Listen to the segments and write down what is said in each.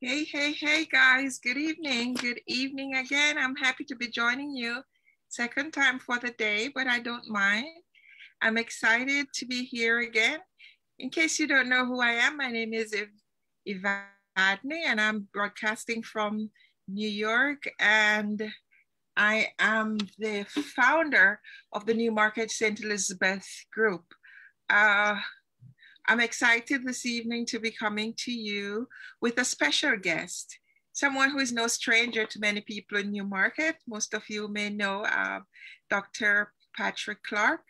Hey, hey, hey, guys. Good evening. Good evening again. I'm happy to be joining you. Second time for the day, but I don't mind. I'm excited to be here again. In case you don't know who I am, my name is Evadne, and I'm broadcasting from New York. And I am the founder of the New Market St. Elizabeth Group. Uh, I'm excited this evening to be coming to you with a special guest, someone who is no stranger to many people in Newmarket. Most of you may know uh, Dr. Patrick Clarke.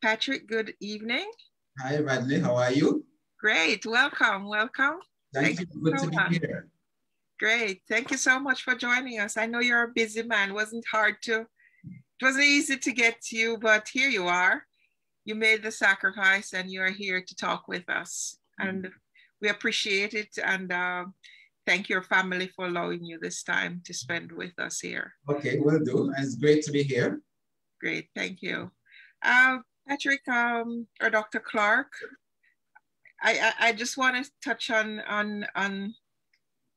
Patrick, good evening. Hi, Radley. How are you? Great. Welcome. Welcome. Thank, Thank you. Good so to much. be here. Great. Thank you so much for joining us. I know you're a busy man. It wasn't hard to, it wasn't easy to get to you, but here you are you made the sacrifice and you are here to talk with us. And we appreciate it and uh, thank your family for allowing you this time to spend with us here. Okay, will do. It's great to be here. Great, thank you. Uh, Patrick um, or Dr. Clarke, I, I, I just want to touch on, on, on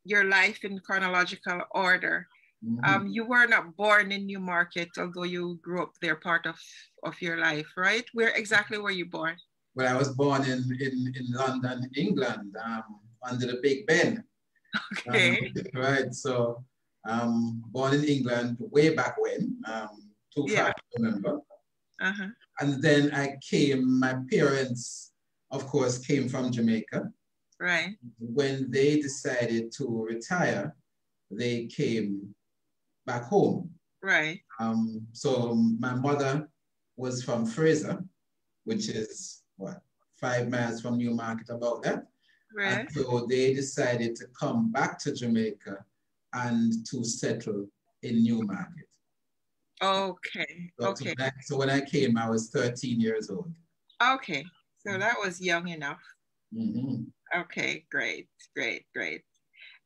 your life in chronological order. Mm-hmm. Um, you were not born in Newmarket, although you grew up there part of, of your life, right? Where exactly were you born? Well, I was born in, in, in London, England, um, under the Big Ben. Okay. Um, right. So, um, born in England way back when, um, too yeah. far to remember. Uh-huh. And then I came, my parents, of course, came from Jamaica. Right. When they decided to retire, they came back home. Right. Um, so my mother was from Fraser, which is what, five miles from Newmarket, about that. Right. And so they decided to come back to Jamaica and to settle in Newmarket. Okay. So, okay. So, so when I came, I was 13 years old. Okay. So that was young enough. Mm-hmm. Okay, great, great, great.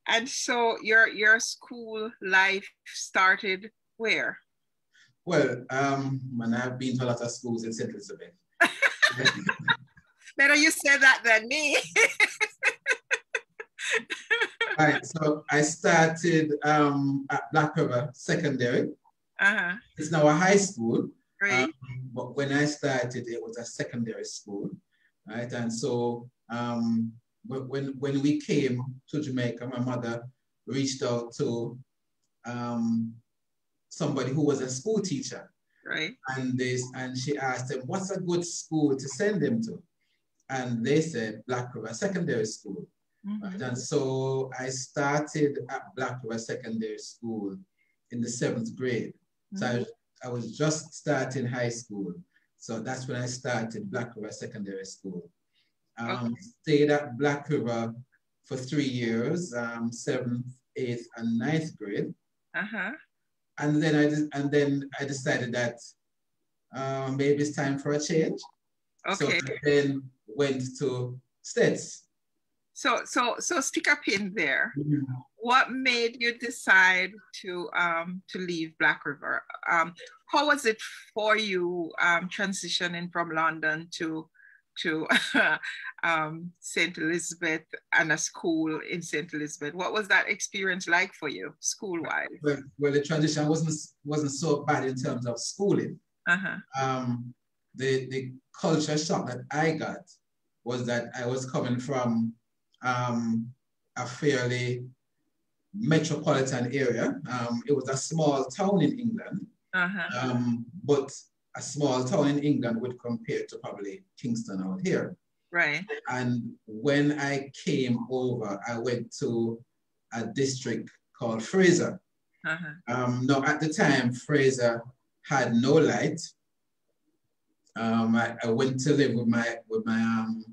And so your your school life started where? Well, um, man, I've been to a lot of schools in St. Elizabeth. Better you say that than me. right, so I started um, at Black River Secondary. Uh-huh. It's now a high school. Great. Um, but when I started, it was a secondary school, right? And so um, when, when we came to Jamaica, my mother reached out to um, somebody who was a school teacher. Right. And this, and she asked them, what's a good school to send them to? And they said Black River Secondary School. Mm-hmm. Right? And so I started at Black River Secondary School in the seventh grade. Mm-hmm. So I, mm-hmm. I was just starting high school. So that's when I started Black River Secondary School. Um, okay. Stayed at Black River for three years, um, seventh, eighth, and ninth grade. Uh-huh. And then I and then I decided that um, maybe it's time for a change. Okay. So I then went to States. So so so stick a pin there. Mm-hmm. What made you decide to um, to leave Black River? Um, how was it for you um, transitioning from London to to um, St. Elizabeth and a school in St. Elizabeth. What was that experience like for you, school-wise? Well, well, the transition wasn't wasn't so bad in terms of schooling. Uh-huh. Um, the the culture shock that I got was that I was coming from um, a fairly metropolitan area. Um, it was a small town in England, uh-huh. um, but a small town in England would compare to probably Kingston out here. Right. And when I came over, I went to a district called Fraser. Uh-huh. Um, now, at the time, Fraser had no light. Um, I, I, went to live with my with my um,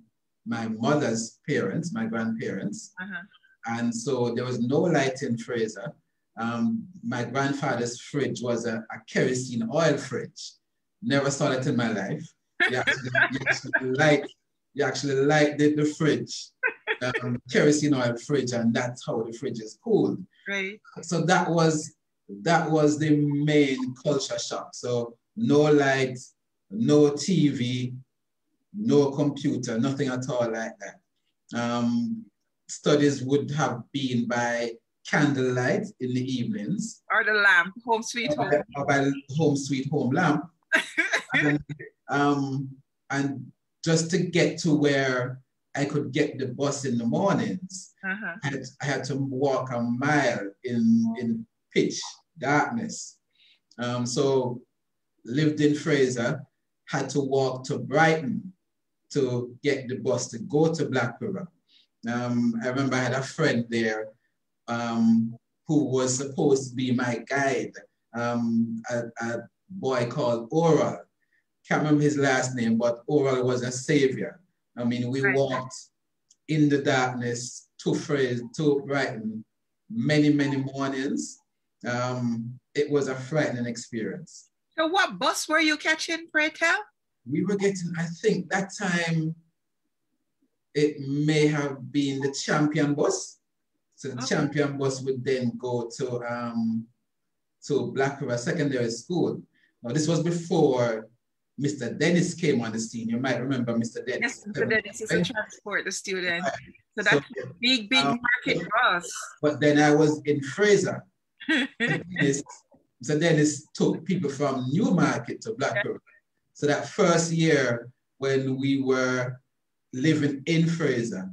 my mother's parents, my grandparents, uh-huh. and so there was no light in Fraser. Um, my grandfather's fridge was a, a kerosene oil fridge. Never saw that in my life. You actually, you actually like you actually light the, the fridge, um, kerosene oil fridge, and that's how the fridge is cooled. Right. So that was that was the main culture shock. So no lights, no TV, no computer, nothing at all like that. Um, studies would have been by candlelight in the evenings. Or the lamp, home sweet home. Or by, or by home sweet home lamp. And, um, and just to get to where I could get the bus in the mornings, uh-huh. I, had, I, had, to walk a mile in, in pitch darkness. Um, so lived in Fraser, had to walk to Brighton to get the bus to go to Black River. Um, I remember I had a friend there um, who was supposed to be my guide, um, a, a, boy called Oral. Can't remember his last name, but Oral was a savior. I mean, we right. walked in the darkness to Fraser, to Brighton many, many mornings. Um, it was a frightening experience. So what bus were you catching, pray tell? We were getting, I think that time it may have been the champion bus. So the okay. champion bus would then go to um, to Black River Secondary School. Now this was before Mr. Dennis came on the scene. You might remember Mr. Dennis. Yes, Mr. Dennis is a transport the student. Right. So that's so, a big, big um, market us. But then I was in Fraser. Dennis, Mr. Dennis took people from Newmarket to Black River. So that first year when we were living in Fraser.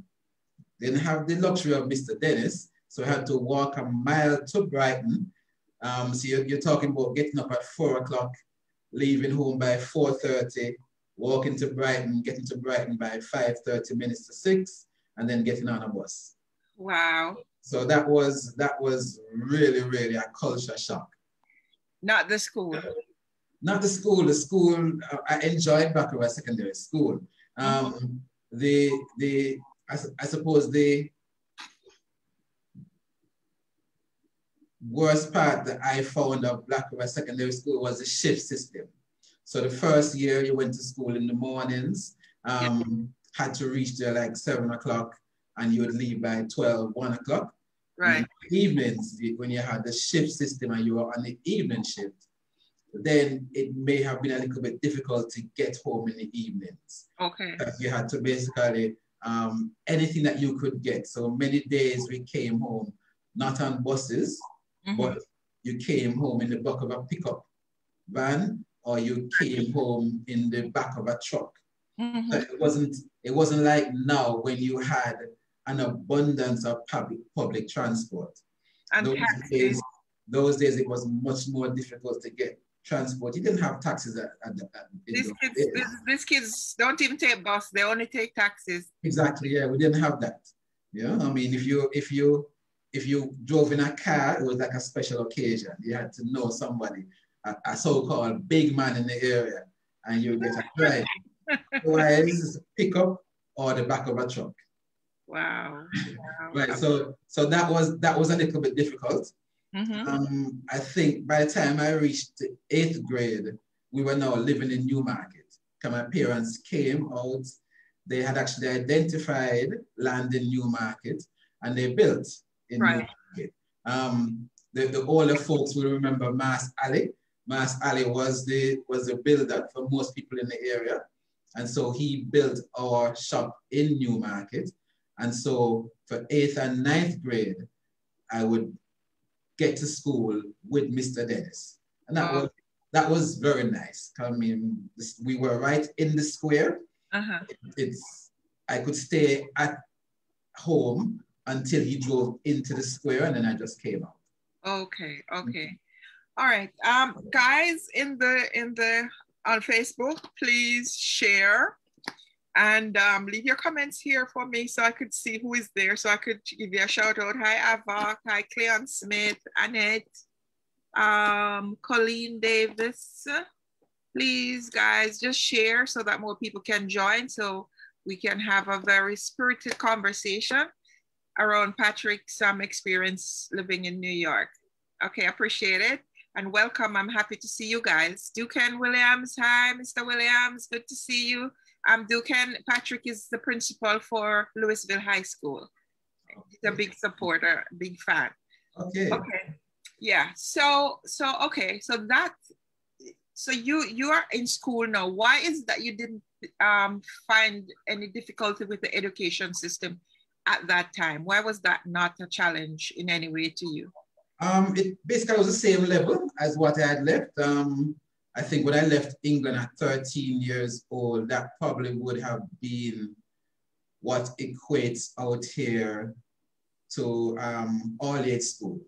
Didn't have the luxury of Mr. Dennis, so I had to walk a mile to Brighton. Um, so you're, you're talking about getting up at four o'clock, leaving home by 4.30, walking to Brighton, getting to Brighton by 5.30 minutes to six, and then getting on a bus. Wow. So that was that was really, really a culture shock. Not the school. Not the school. The school, uh, I enjoyed Black River Secondary School. Um, the the I, I suppose the worst part that I found of Black River Secondary School was the shift system. So the first year you went to school in the mornings, um, yeah. had to reach there like seven o'clock and you would leave by 12, one o'clock. Right. evenings, when you had the shift system and you were on the evening shift, then it may have been a little bit difficult to get home in the evenings. Okay. You had to basically um, anything that you could get. So many days we came home not on buses, mm-hmm. but you came home in the back of a pickup van or you came home in the back of a truck. Mm-hmm. it wasn't it wasn't like now when you had an abundance of public public transport. And those days, those days it was much more difficult to get transport. You didn't have taxis at, at, at these kids, these, these, kids don't even take bus; they only take taxis. Exactly. Yeah, we didn't have that. Yeah, I mean, if you if you if you drove in a car, it was like a special occasion. You had to know somebody, a, a so-called big man in the area, and you get a ride. Otherwise, pick up or the back of a truck. Wow. wow. right. So so that was that was a little bit difficult. Mm-hmm. Um, I think by the time I reached eighth grade, we were now living in Newmarket. My parents came out, they had actually identified land in Newmarket and they built in right. Newmarket. Um, the, the older folks will remember Mass Alley. Mass Alley was the, was the builder for most people in the area. And so he built our shop in Newmarket. And so for eighth and ninth grade, I would get to school with Mr. Dennis. And that was that was very nice. I mean, we were right in the square. Uh-huh. It, it's I could stay at home until he drove into the square, and then I just came out. Okay, okay, all right, um, guys in the in the on Facebook, please share and um, leave your comments here for me so I could see who is there. So I could give you a shout out. Hi, Ava. Hi, Cleon Smith, Annette, um, Colleen Davis. Please, guys, just share so that more people can join so we can have a very spirited conversation around Patrick's um, experience living in New York. Okay, appreciate it. And welcome. I'm happy to see you guys. Duquesne Williams. Hi, Mr. Williams. Good to see you. Um, Duquesne Patrick is the principal for Louisville High School. He's a big supporter, big fan. Okay. Okay. Yeah. So so okay. So that so you you are in school now. Why is that you didn't um, find any difficulty with the education system at that time? Why was that not a challenge in any way to you? Um, it basically was the same level as what I had left. Um, I think when I left England at 13 years old, that probably would have been what equates out here to um, all age school.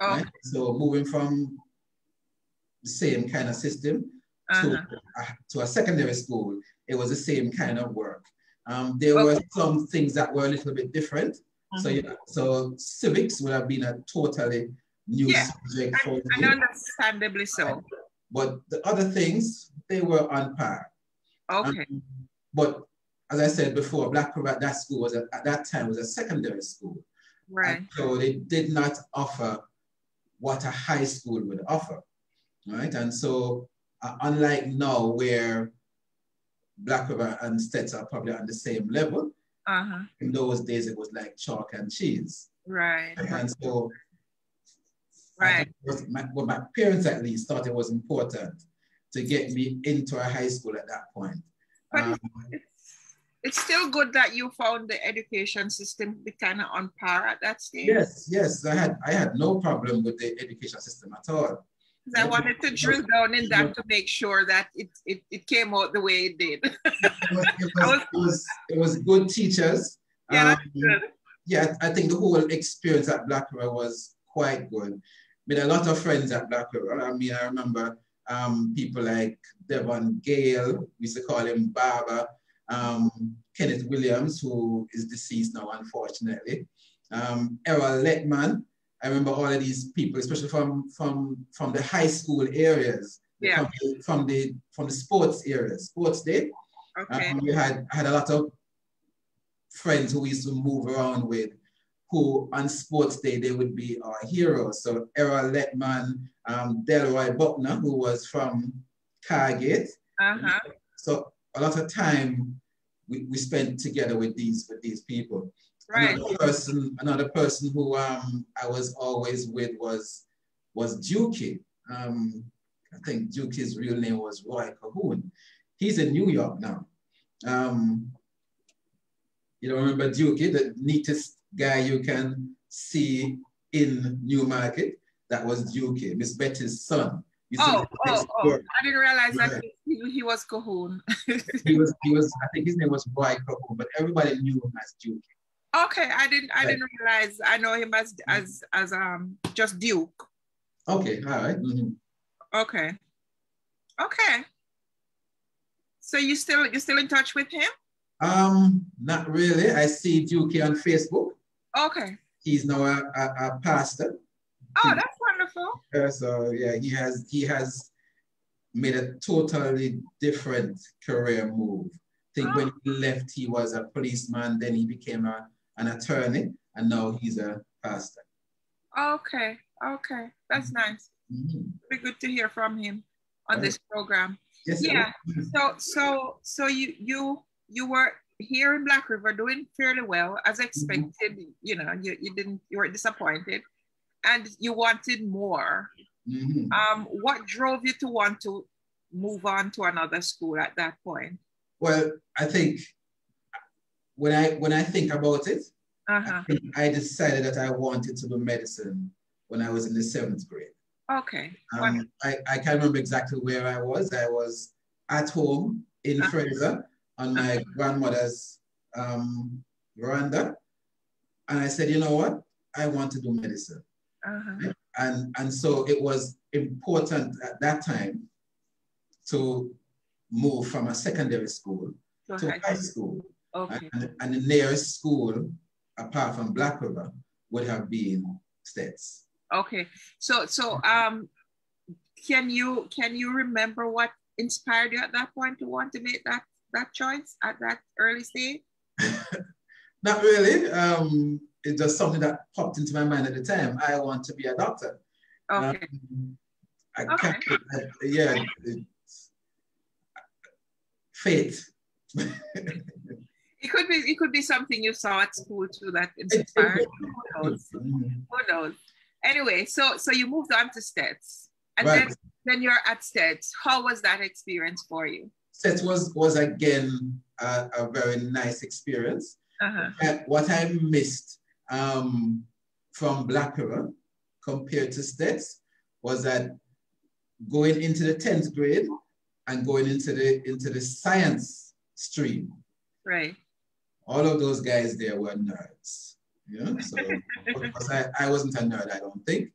Oh. Right? So moving from the same kind of system uh-huh. to, a, to a secondary school, it was the same kind of work. Um, there okay. were some things that were a little bit different. Uh-huh. So, yeah, so civics would have been a totally new yeah. subject for me. And understandably so. But the other things, they were on par. Okay. Um, but as I said before, Black River that school was a, at that time was a secondary school. Right. And so they did not offer what a high school would offer, right? And so uh, unlike now where Black River and STETHS are probably on the same level, uh-huh. in those days it was like chalk and cheese. Right. And so right. My, well, my parents at least thought it was important to get me into a high school at that point. But um, it's still good that you found the education system be kind of on par at that stage. Yes, yes, I had I had no problem with the education system at all. I wanted to drill down in that to make sure that it, it, it came out the way it did. it, was, it, was, it, was, it, was, good teachers. Yeah, um, good. yeah, I think the whole experience at Black River was quite good. Made a lot of friends at Black River. I mean, I remember um, people like Devon Gale, we used to call him Baba um, Kenneth Williams, who is deceased now, unfortunately, um, Errol Letman. I remember all of these people, especially from from from the high school areas, yeah. from, the, from the from the sports areas, sports day. Okay. Um, we had had a lot of friends who we used to move around with, who on sports day they would be our heroes. So Errol Letman, um, Delroy Buckner, who was from Cargate. Uh-huh. So a lot of time we, we spent together with these with these people. Right. Another person, another person who um, I was always with was was Dukey. Um, I think Dukey's real name was Roy Cahoon. He's in New York now. Um, you don't remember Dukey, the neatest guy you can see in Newmarket? That was Dukey, Miss Betty's son. Oh, oh, oh, I didn't realize that he, he was Cahoon. he was, he was, I think his name was Roy Cahoon, but everybody knew him as Duke. Okay, I didn't, I didn't realize. I know him as, as, as um, just Duke. Okay, all right. mm -hmm. Okay, okay. So you still, you still in touch with him? Um, not really. I see Duke on Facebook. Okay. He's now a, a, a pastor. Oh, that's wonderful. Yeah, so yeah, he has he has made a totally different career move. I think oh. when he left, he was a policeman, then he became a, an attorney, and now he's a pastor. Okay, okay, that's mm-hmm. nice. Mm-hmm. Be good to hear from him on right. this program. Yes, yeah. So so so you you you were here in Black River doing fairly well as mm-hmm. expected. Mm-hmm. You know, you, you didn't you were disappointed and you wanted more. Mm-hmm. Um, what drove you to want to move on to another school at that point? Well, I think when I when I think about it, uh-huh. I, I, decided that I wanted to do medicine when I was in the seventh grade. Okay. Um, I, I can't remember exactly where I was. I was at home in uh-huh. Fraser on my uh-huh. grandmother's um, veranda. And I said, you know what? I want to do medicine. Uh-huh. And, and so it was important at that time to move from a secondary school to high school. Okay. And, and the nearest school, apart from Black River, would have been STETHS. Okay. So so um can you can you remember what inspired you at that point to want to make that that choice at that early stage? Not really. Um, it's just something that popped into my mind at the time. I want to be a doctor. Okay. Um, I okay. can't, I, yeah, fate. it could be it could be something you saw at school too that inspired. Who knows? Who knows? Anyway, so so you moved on to STETHS, and right. then then you're at STETHS. How was that experience for you? STETHS was was again a, a very nice experience. Uh-huh. What I missed um, from Black River compared to STETHS was that going into the 10th grade and going into the into the science stream. Right. All of those guys there were nerds. Yeah. So I, I wasn't a nerd, I don't think.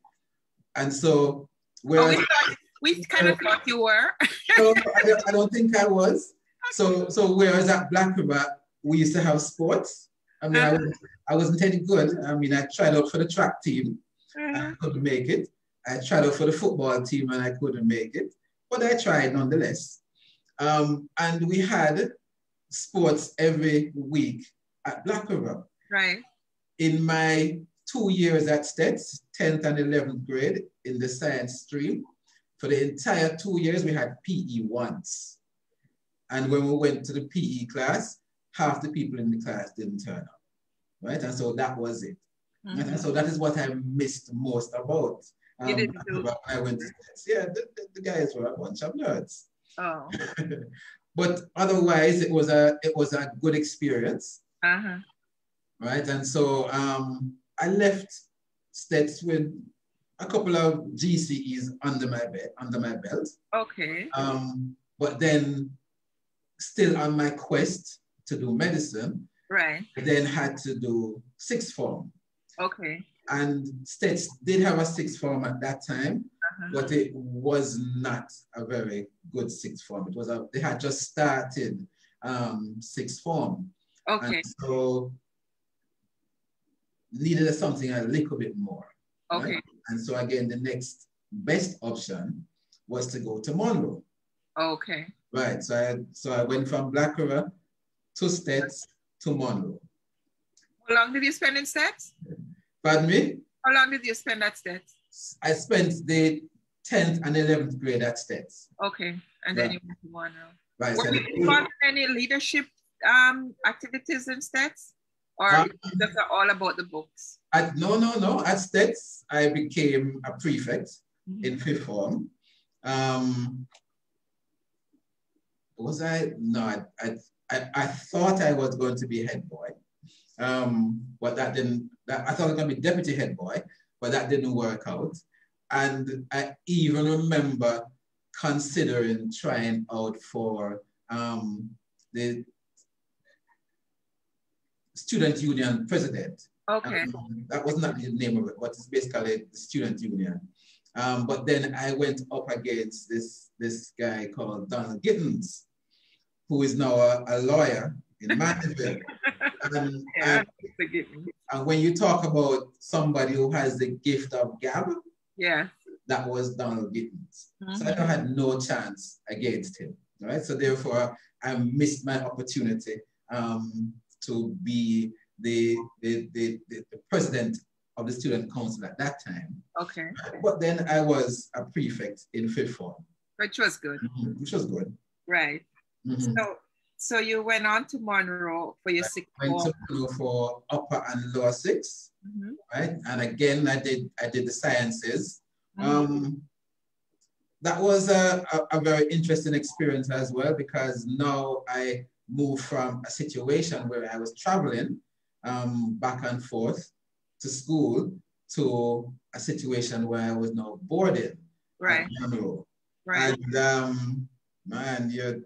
And so whereas, oh, we, thought, we kind of thought you were. no, I don't, I don't think I was. So so whereas at Black River, we used to have sports. I mean, uh-huh. I, was, I wasn't any good. I mean, I tried out for the track team. Uh-huh. I couldn't make it. I tried out for the football team and I couldn't make it, but I tried nonetheless. Um, and we had sports every week at Black River. Right. In my two years at STETHS, 10th and 11th grade in the science stream, for the entire two years, we had PE once. And when we went to the PE class, half the people in the class didn't turn up, right? And so that was it. Mm -hmm. And so that is what I missed most about um, you didn't do I went to Yeah, the, the, the, guys were a bunch of nerds. Oh. but otherwise, it was a it was a good experience. Uh-huh. Right, and so um, I left STETHS with a couple of GCEs under my bed, under my belt. Okay. Um, but then, still on my quest to do medicine. Right. I then had to do sixth form. Okay and STETHS did have a sixth form at that time. But it was not a very good sixth form. It was a they had just started um, sixth form. Okay. And so needed something a little bit more. Okay. Right? And so again, the next best option was to go to Munro. Okay. Right. So I so I went from Black River to STETHS to Munro. How long did you spend in STETHS? Pardon me? How long did you spend at STETHS? I spent the 10th and 11th grade at STETHS. Okay, and then right. you went to Munro. Right. Were you involved in any leadership um, activities in STETHS? Or um, just all about the books? At, no, no, no. At STETHS, I became a prefect mm -hmm. in fifth form. Um, was I? No, I, I, I thought I was going to be head boy. Um, but that didn't, that, I thought I was gonna be deputy head boy, but that didn't work out. And I even remember considering trying out for um, the student union president. Okay. Um, that was not the name of it, but it's basically the student union. Um, but then I went up against this, this guy called Donald Gittins, who is now a, a lawyer in Mandeville. and, yeah, and, and, when you talk about somebody who has the gift of gab, yeah, that was Donald Gittins. Mm-hmm. So I had no chance against him. Right. So therefore, I missed my opportunity um, to be the, the, the, the, the president of the student council at that time. Okay. But then I was a prefect in fifth form. Which was good. Mm-hmm, which was good. Right. Mm-hmm. So so you went on to Munro for your sixth I went to Munro for upper and lower 6 mm-hmm. right? And again, I did I did the sciences. Mm-hmm. Um, that was a, a, a, very interesting experience as well because now I moved from a situation where I was traveling um, back and forth to school to a situation where I was now boarded right. Munro. Right. And um, man, you're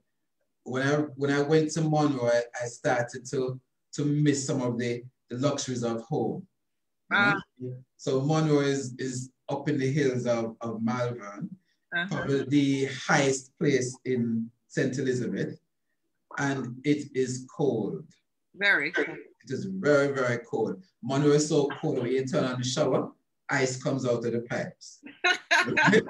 when I when I went to Munro, I, I started to to miss some of the, the luxuries of home. Ah. So Munro is is up in the hills of, of Malvern, uh-huh. probably the highest place in St. Elizabeth, and it is cold. Very cold. It is very, very cold. Munro is so cold when you turn on the shower, ice comes out of the pipes.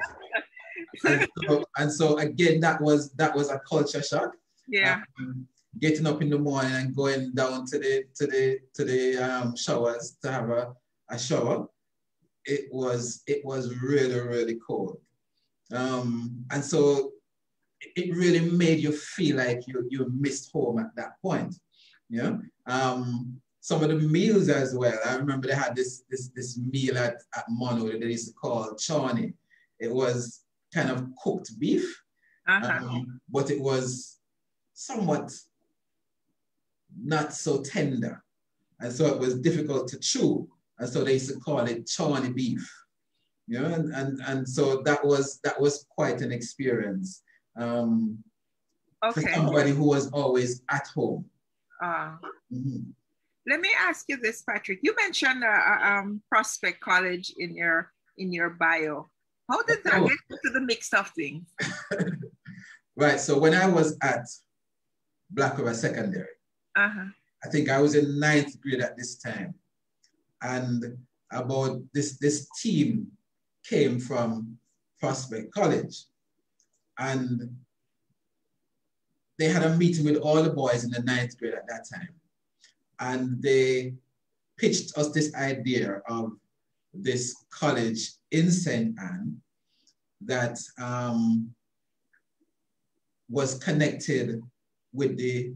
and, so, and so again, that was that was a culture shock. Yeah. Um, getting up in the morning and going down to the to the to the um, showers to have a, a shower. It was it was really really cold, um, and so it really made you feel like you you missed home at that point. Yeah. Um, some of the meals as well. I remember they had this this this meal at at Munro that they used to call chawny. It was kind of cooked beef, uh -huh. um, but it was somewhat not so tender. And so it was difficult to chew. And so they used to call it chawny beef. You know, and, and, and so that was that was quite an experience um, okay. for somebody who was always at home. Uh, mm-hmm. Let me ask you this, Patrick. You mentioned uh, uh um, Prospect College in your in your bio. How did that oh. get to the mix of things? right. So when I was at Black River Secondary, uh-huh. I think I was in ninth grade at this time, and about this this team came from Prospect College, and they had a meeting with all the boys in the ninth grade at that time, and they pitched us this idea of this college in St. Ann that um, was connected with the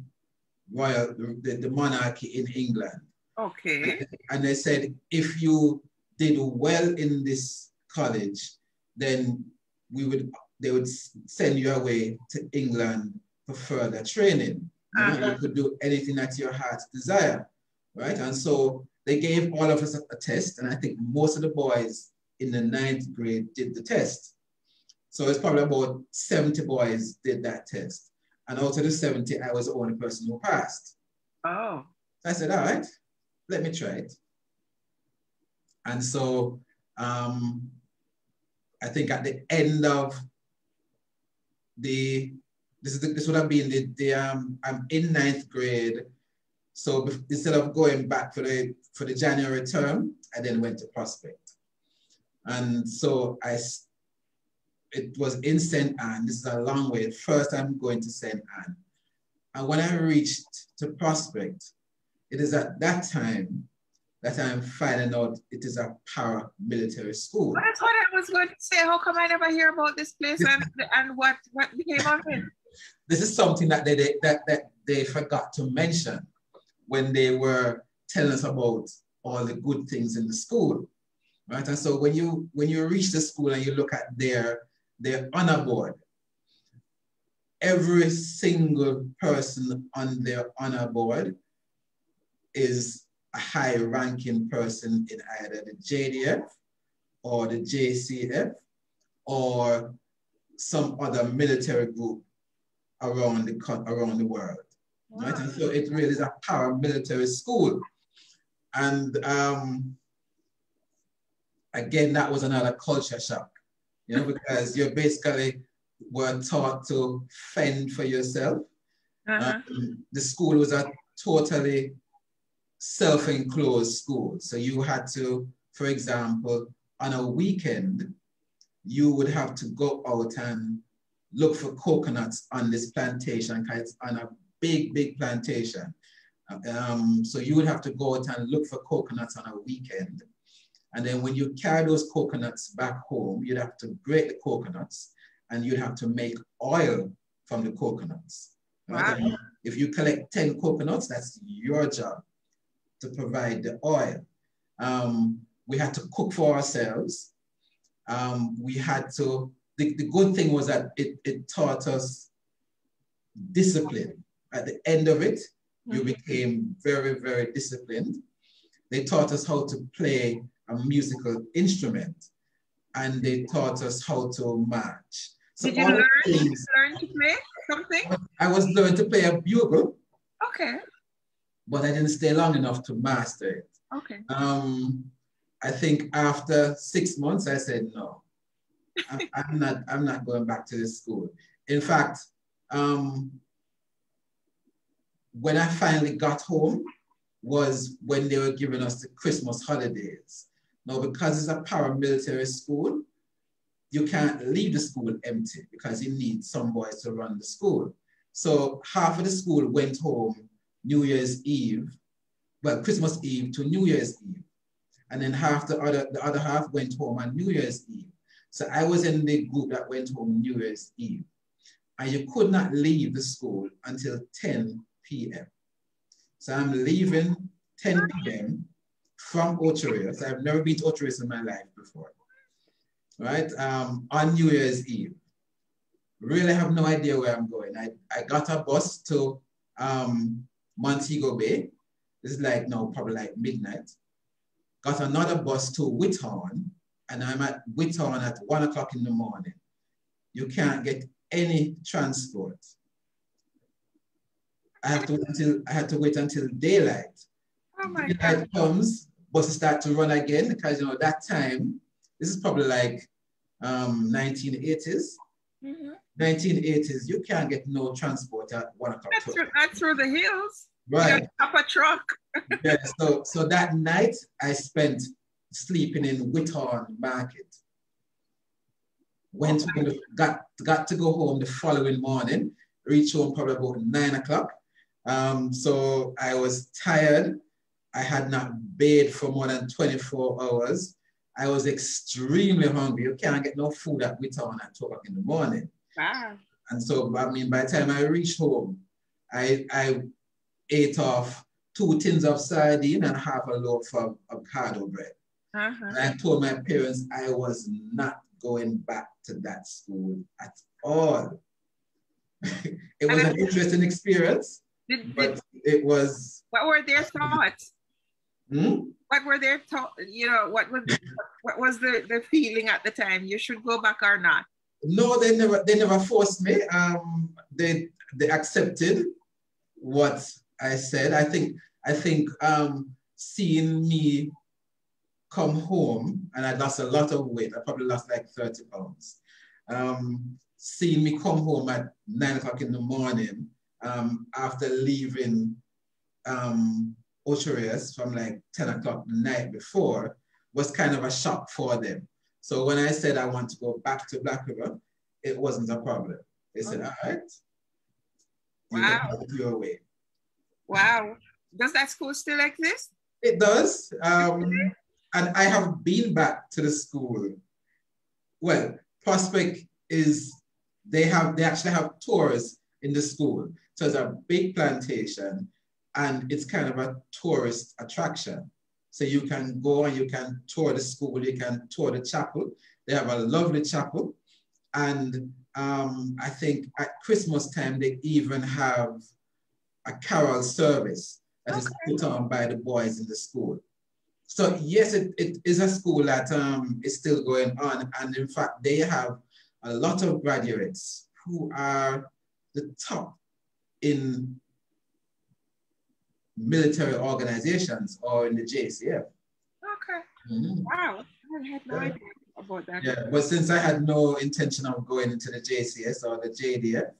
royal, the, the monarchy in England. Okay. And they said, if you did well in this college, then we would, they would send you away to England for further training. You, uh-huh. you could do anything that your heart desire, right? And so they gave all of us a, a test, and I think most of the boys in the ninth grade did the test. So it's probably about 70 boys did that test. And out of the 70, I was the only person who passed. Oh. I said, all right, let me try it. And so um, I think at the end of the, this, is the, this would have been the, the um, I'm in ninth grade. So instead of going back for the, for the January term, I then went to Prospect. And so I, it was in St. Ann. This is a long way. First I'm going to St. Ann. And when I reached to Prospect, it is at that time that I'm finding out it is a paramilitary school. That's what I was going to say. How come I never hear about this place and, and what, what became of it? This is something that they, they, that, that they forgot to mention when they were telling us about all the good things in the school right? And so when you when you reach the school and you look at their their honor board, every single person on their honor board is a high ranking person in either the JDF or the JCF or some other military group around the around the world. Wow. Right? And so it really is a paramilitary school. And um, again, that was another culture shock, you know, because you're basically were taught to fend for yourself. Uh-huh. Um, the school was a totally self-enclosed school. So you had to, for example, on a weekend, you would have to go out and look for coconuts on this plantation because it's on a big, big plantation. Um, so you would have to go out and look for coconuts on a weekend. And then when you carry those coconuts back home, you'd have to grate the coconuts and you'd have to make oil from the coconuts. Right? Wow. If you collect 10 coconuts, that's your job to provide the oil. Um, we had to cook for ourselves. Um, we had to, the, the good thing was that it, it taught us discipline. At the end of it, you mm-hmm. became very, very disciplined. They taught us how to play a musical instrument and they taught us how to march. So Did you learn, things, learn to play something? I was learning to play a bugle. Okay. But I didn't stay long enough to master it. Okay. Um, I think after six months, I said, no, I'm, I'm not, I'm not going back to this school. In fact, um, when I finally got home was when they were giving us the Christmas holidays. Now, because it's a paramilitary school, you can't leave the school empty because you need some boys to run the school. So half of the school went home New Year's Eve, well, Christmas Eve to New Year's Eve. And then half the other, the other half went home on New Year's Eve. So I was in the group that went home New Year's Eve. And you could not leave the school until 10 p.m. So I'm leaving 10 p.m from Ocho I've never been to Ocho in my life before, right? Um, on New Year's Eve. Really have no idea where I'm going. I, I got a bus to um, Montego Bay This is like no, probably like midnight. Got another bus to Whithorn, and I'm at Whithorn at one o'clock in the morning. You can't get any transport. I have to wait until I had to wait until daylight. Oh my daylight God. comes, buses start to run again because you know that time. This is probably like um, 1980s. Mm-hmm. 1980s. You can't get no transport at one o'clock. That's, through, that's through the hills. Right. Up a truck. yeah. So so that night I spent sleeping in Whithorn Market. Went got got to go home the following morning. Reached home probably about nine o'clock. Um, so I was tired. I had not bathed for more than 24 hours. I was extremely hungry. You can't get no food at Whithorn at 2 o'clock in the morning. Wow. And so, I mean, by the time I reached home, I, I ate off two tins of sardine and half a loaf of avocado bread. Uh-huh. And I told my parents I was not going back to that school at all. it was an interesting experience, Did, did, but it was. what were their thoughts? Hmm? What were their thoughts? You know, what was what was the, the feeling at the time? You should go back or not? No, they never they never forced me. Um, they they accepted what I said. I think I think um, seeing me come home and I lost a lot of weight. I probably lost like 30 pounds. Um, seeing me come home at nine o'clock in the morning um, after leaving um, Ocho Rios from like 10 o'clock the night before was kind of a shock for them. So when I said I want to go back to Black River, it wasn't a problem. They said, Okay. all right, Wow. your way. Wow. Does that school still exist? It does. Um, and I have been back to the school. Well, Prospect is, they have, they actually have tours in the school. So it's a big plantation and it's kind of a tourist attraction. So you can go and you can tour the school, you can tour the chapel. They have a lovely chapel. And um, I think at Christmas time, they even have a carol service that is Okay. put on by the boys in the school. So yes, it, it is a school that um, is still going on. And in fact, they have a lot of graduates who are the top in military organizations or in the JCF. Okay. Mhm. Wow. I had no Yeah. idea about that. Yeah, but since I had no intention of going into the JCS or the JDF,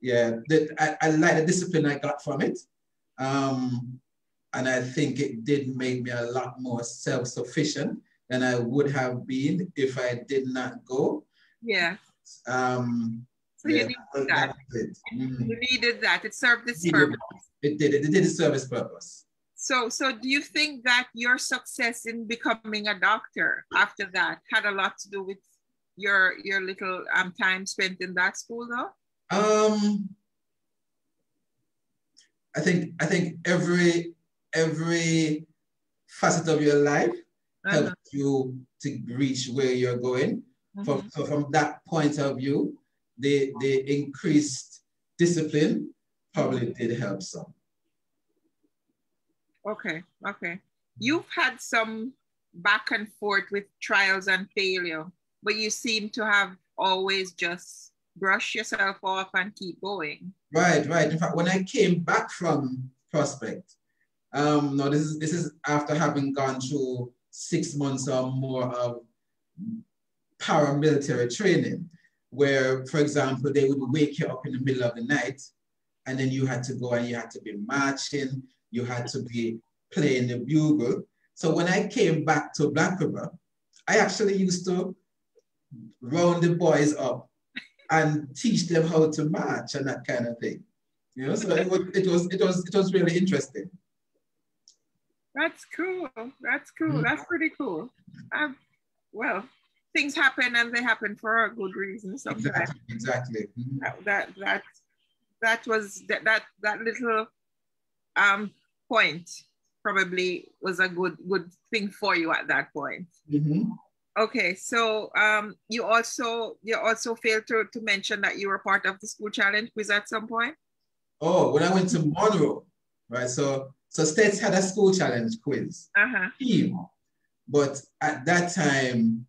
yeah, the, I, I like the discipline I got from it. Um, and I think it did make me a lot more self-sufficient than I would have been if I did not go. Yeah. Um, So yeah, you needed that- that. Mhm. You needed that. It served its purpose. It did it. It did a service purpose. So, so do you think that your success in becoming a doctor after that had a lot to do with your your little um time spent in that school, though? Um, I think I think every every facet of your life Uh-huh. helps you to reach where you're going. From, Mhm. so from that point of view, the the increased discipline probably did help some. Okay, okay. You've had some back and forth with trials and failure, but you seem to have always just brush yourself off and keep going. Right, right. In fact, when I came back from Prospect, um, no, this is this is after having gone through six months or more of paramilitary training, where, for example, they would wake you up in the middle of the night, and then you had to go and you had to be marching, you had to be playing the bugle. So when I came back to Black River, I actually used to round the boys up and teach them how to march and that kind of thing. You know, so it was it was it was it was really interesting. That's cool. That's cool. Mhm. That's pretty cool. Um, well, things happen and they happen for a good reason sometimes. Exactly, exactly. Mhm. That, that that that was that that, that little um point probably was a good good thing for you at that point. Mhm. Okay, so um you also you also failed to, to mention that you were part of the school challenge quiz at some point. Oh, when I went to Munro, right? So so States had a school challenge quiz Uh-huh. team, but at that time,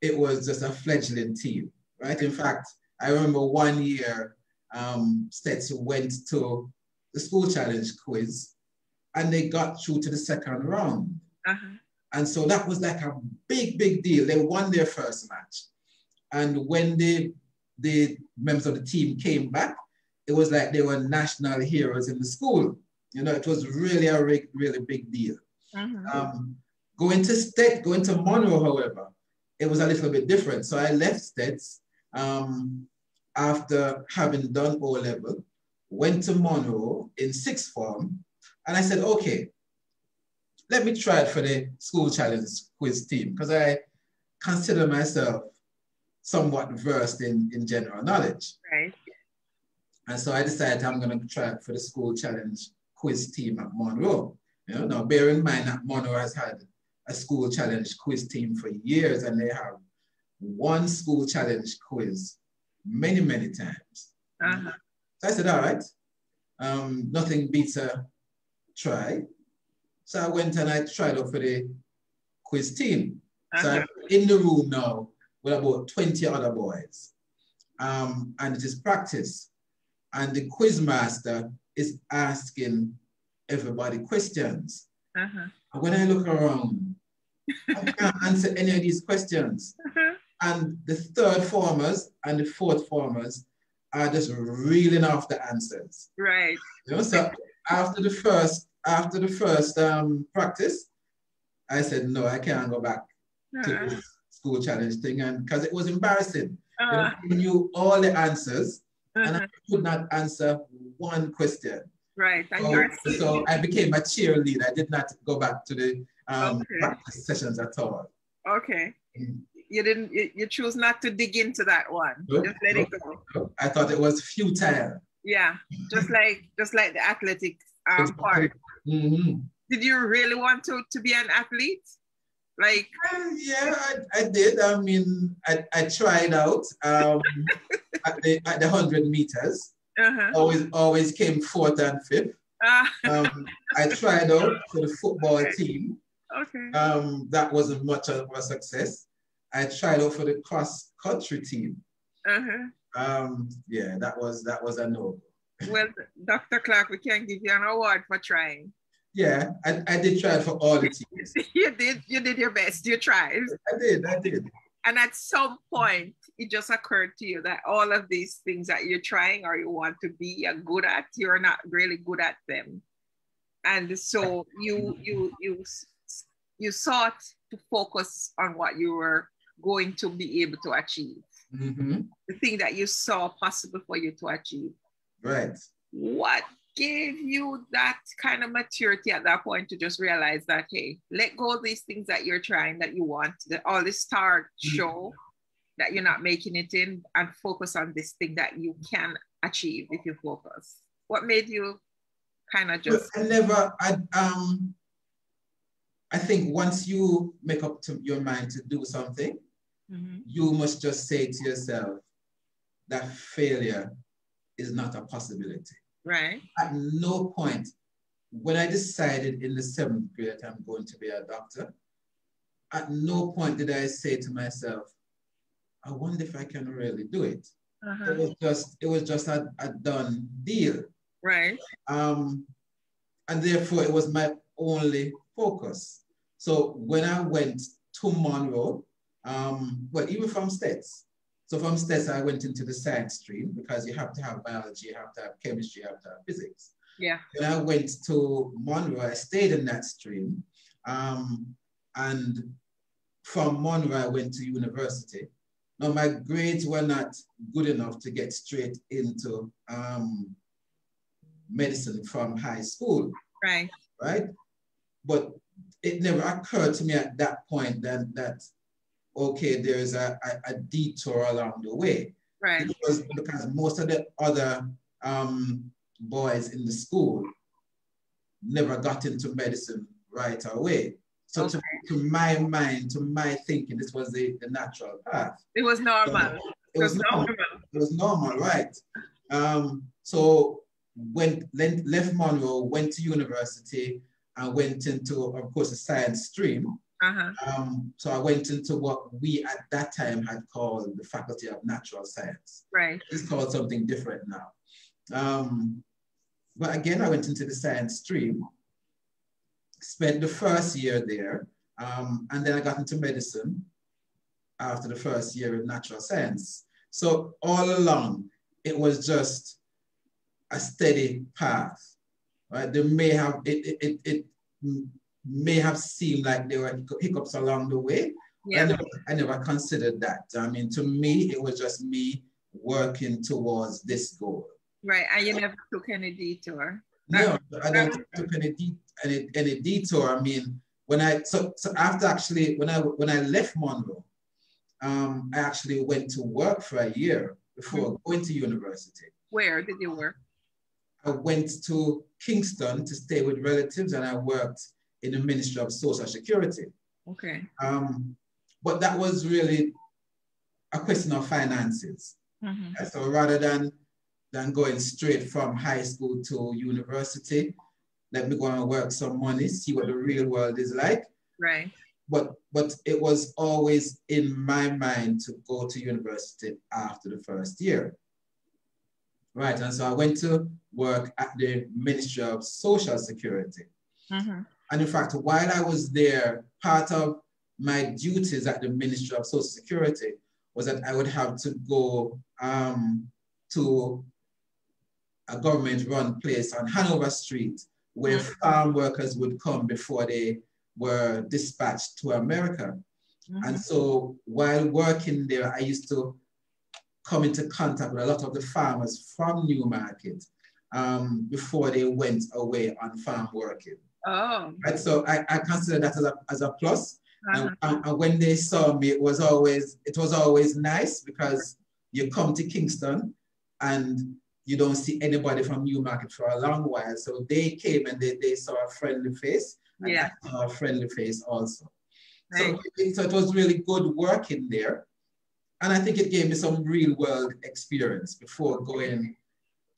it was just a fledgling team, right? In fact, I remember one year, um, STETHS went to the school challenge quiz and they got through to the second round. Uh-huh. And so that was like a big, big deal. They won their first match. And when the, the members of the team came back, it was like they were national heroes in the school. You know, it was really a really, really big deal. Mhm. Um, going to STETHS, going to Munro, however, it was a little bit different. So I left STETHS um, after having done O level, went to Munro in sixth form, and I said, okay, let me try it for the school challenge quiz team because I consider myself somewhat versed in, in general knowledge. Right. And so I decided I'm going to try it for the school challenge quiz team at Munro. You know, now bear in mind that Munro has had a school challenge quiz team for years and they have one school challenge quiz many, many times. Uh-huh. So I said, all right, um, nothing beats a try. So I went and I tried out for the quiz team. So Uh-huh. I'm in the room now with about 20 other boys. Um, and it is practice. And the quiz master is asking everybody questions. Uh-huh. And when I look around, I can't answer any of these questions. Uh-huh. And the third formers and the fourth formers are just reeling off the answers. Right. You know, so after the first, after the first um, practice, I said, no, I can't go back to Uh-huh. this school challenge thing. And because it was embarrassing. You know, I knew all the answers and uh-huh. I could not answer one question. Right. So, so I became a cheerleader. I did not go back to the um, Okay. practice sessions at all. okay. Mm. You didn't you, you choose not to dig into that one. Nope, Just let it nope. go. I thought it was futile. Yeah. Just like just like the athletic um part. Mhm. Did you really want to to be an athlete? Like Well, yeah, I, I did. I mean, I, I tried out um, at the at the hundred meters. uh-huh. Always always came fourth and fifth. Ah, Um, I tried out for the football Okay. team. okay. Um, that wasn't much of a success. I tried out for the cross country team. Uh-huh. Um, yeah, that was that was a no. Well, Dr. Clarke, we can't give you an award for trying. Yeah, I, I did try for all the teams. you did you did your best. You tried. I did, I did. And at some point, it just occurred to you that all of these things that you're trying or you want to be you're good at, you're not really good at them. And so you you you you sought to focus on what you were going to be able to achieve, hmm the thing that you saw possible for you to achieve. Right. What gave you that kind of maturity at that point to just realize that hey, let go of these things that you're trying that you want, that all this star show that you're not making it in, and focus on this thing that you can achieve if you focus. What made you kind of just I never, I, um, I think once you make up to your mind to do something, Mhm. you must just say to yourself that failure is not a possibility. right? At no point, when I decided in the seventh grade I'm going to be a doctor, at no point did I say to myself, I wonder if I can really do it. It Uh-huh. was just, it was just a, a done deal. Right. Um, and therefore it was my only focus. So when I went to Munro, um, well, even from STETHS, so from STETHS, I went into the science stream because you have to have biology, you have to have chemistry, you have to have physics. Yeah. When I went to Munro, I stayed in that stream. Um, and from Munro, I went to university. Now, my grades were not good enough to get straight into um, medicine from high school, Right. right? But it never occurred to me at that point that, that okay, there is a, a, a detour along the way Right. because, because most of the other um, boys in the school never got into medicine right away. So to, to my mind, to my thinking, this was the, the natural path. It was normal. It was normal. It was normal, right? Um, so went left Munro, went to university, and went into, of course, a science stream. Uh-huh. Um, so I went into what we at that time had called the Faculty of Natural Science. Right. It's called something different now. Um, but again, I went into the science stream, spent the first year there, um, and then I got into medicine after the first year of natural science. So all along, it was just a steady path. Right? There may have it, it, it, it may have seemed like there were hiccups along the way. Yeah. I never, I never considered that. I mean, to me, it was just me working towards this goal. Right, and you never took any detour. No, I don't took any, de- any any detour. I mean, when I so, so after actually when I when I left Munro, um, I actually went to work for a year before mm-hmm. going to university. Where did you work? I went to Kingston to stay with relatives, and I worked in the Ministry of Social Security. Okay. Um, but that was really a question of finances. Mm-hmm. So rather than than going straight from high school to university, let me go and work some money, see what the real world is like. Right. But but it was always in my mind to go to university after the first year. Right, and so I went to work at the Ministry of Social Security. Mm-hmm. And in fact, while I was there, part of my duties at the Ministry of Social Security was that I would have to go um, to a government run place on Hanover Street where mm-hmm. farm workers would come before they were dispatched to America. Mm-hmm. And so while working there, I used to come into contact with a lot of the farmers from New Market um, before they went away on farm working. Oh. Right. So I, I consider that as a, as a plus. Uh-huh. And, and, when they saw me, it was always it was always nice because you come to Kingston and you don't see anybody from New Market for a long while. So they came and they, they saw a friendly face. And yeah. a friendly face also. Right. So, so it was really good working there. And I think it gave me some real world experience before going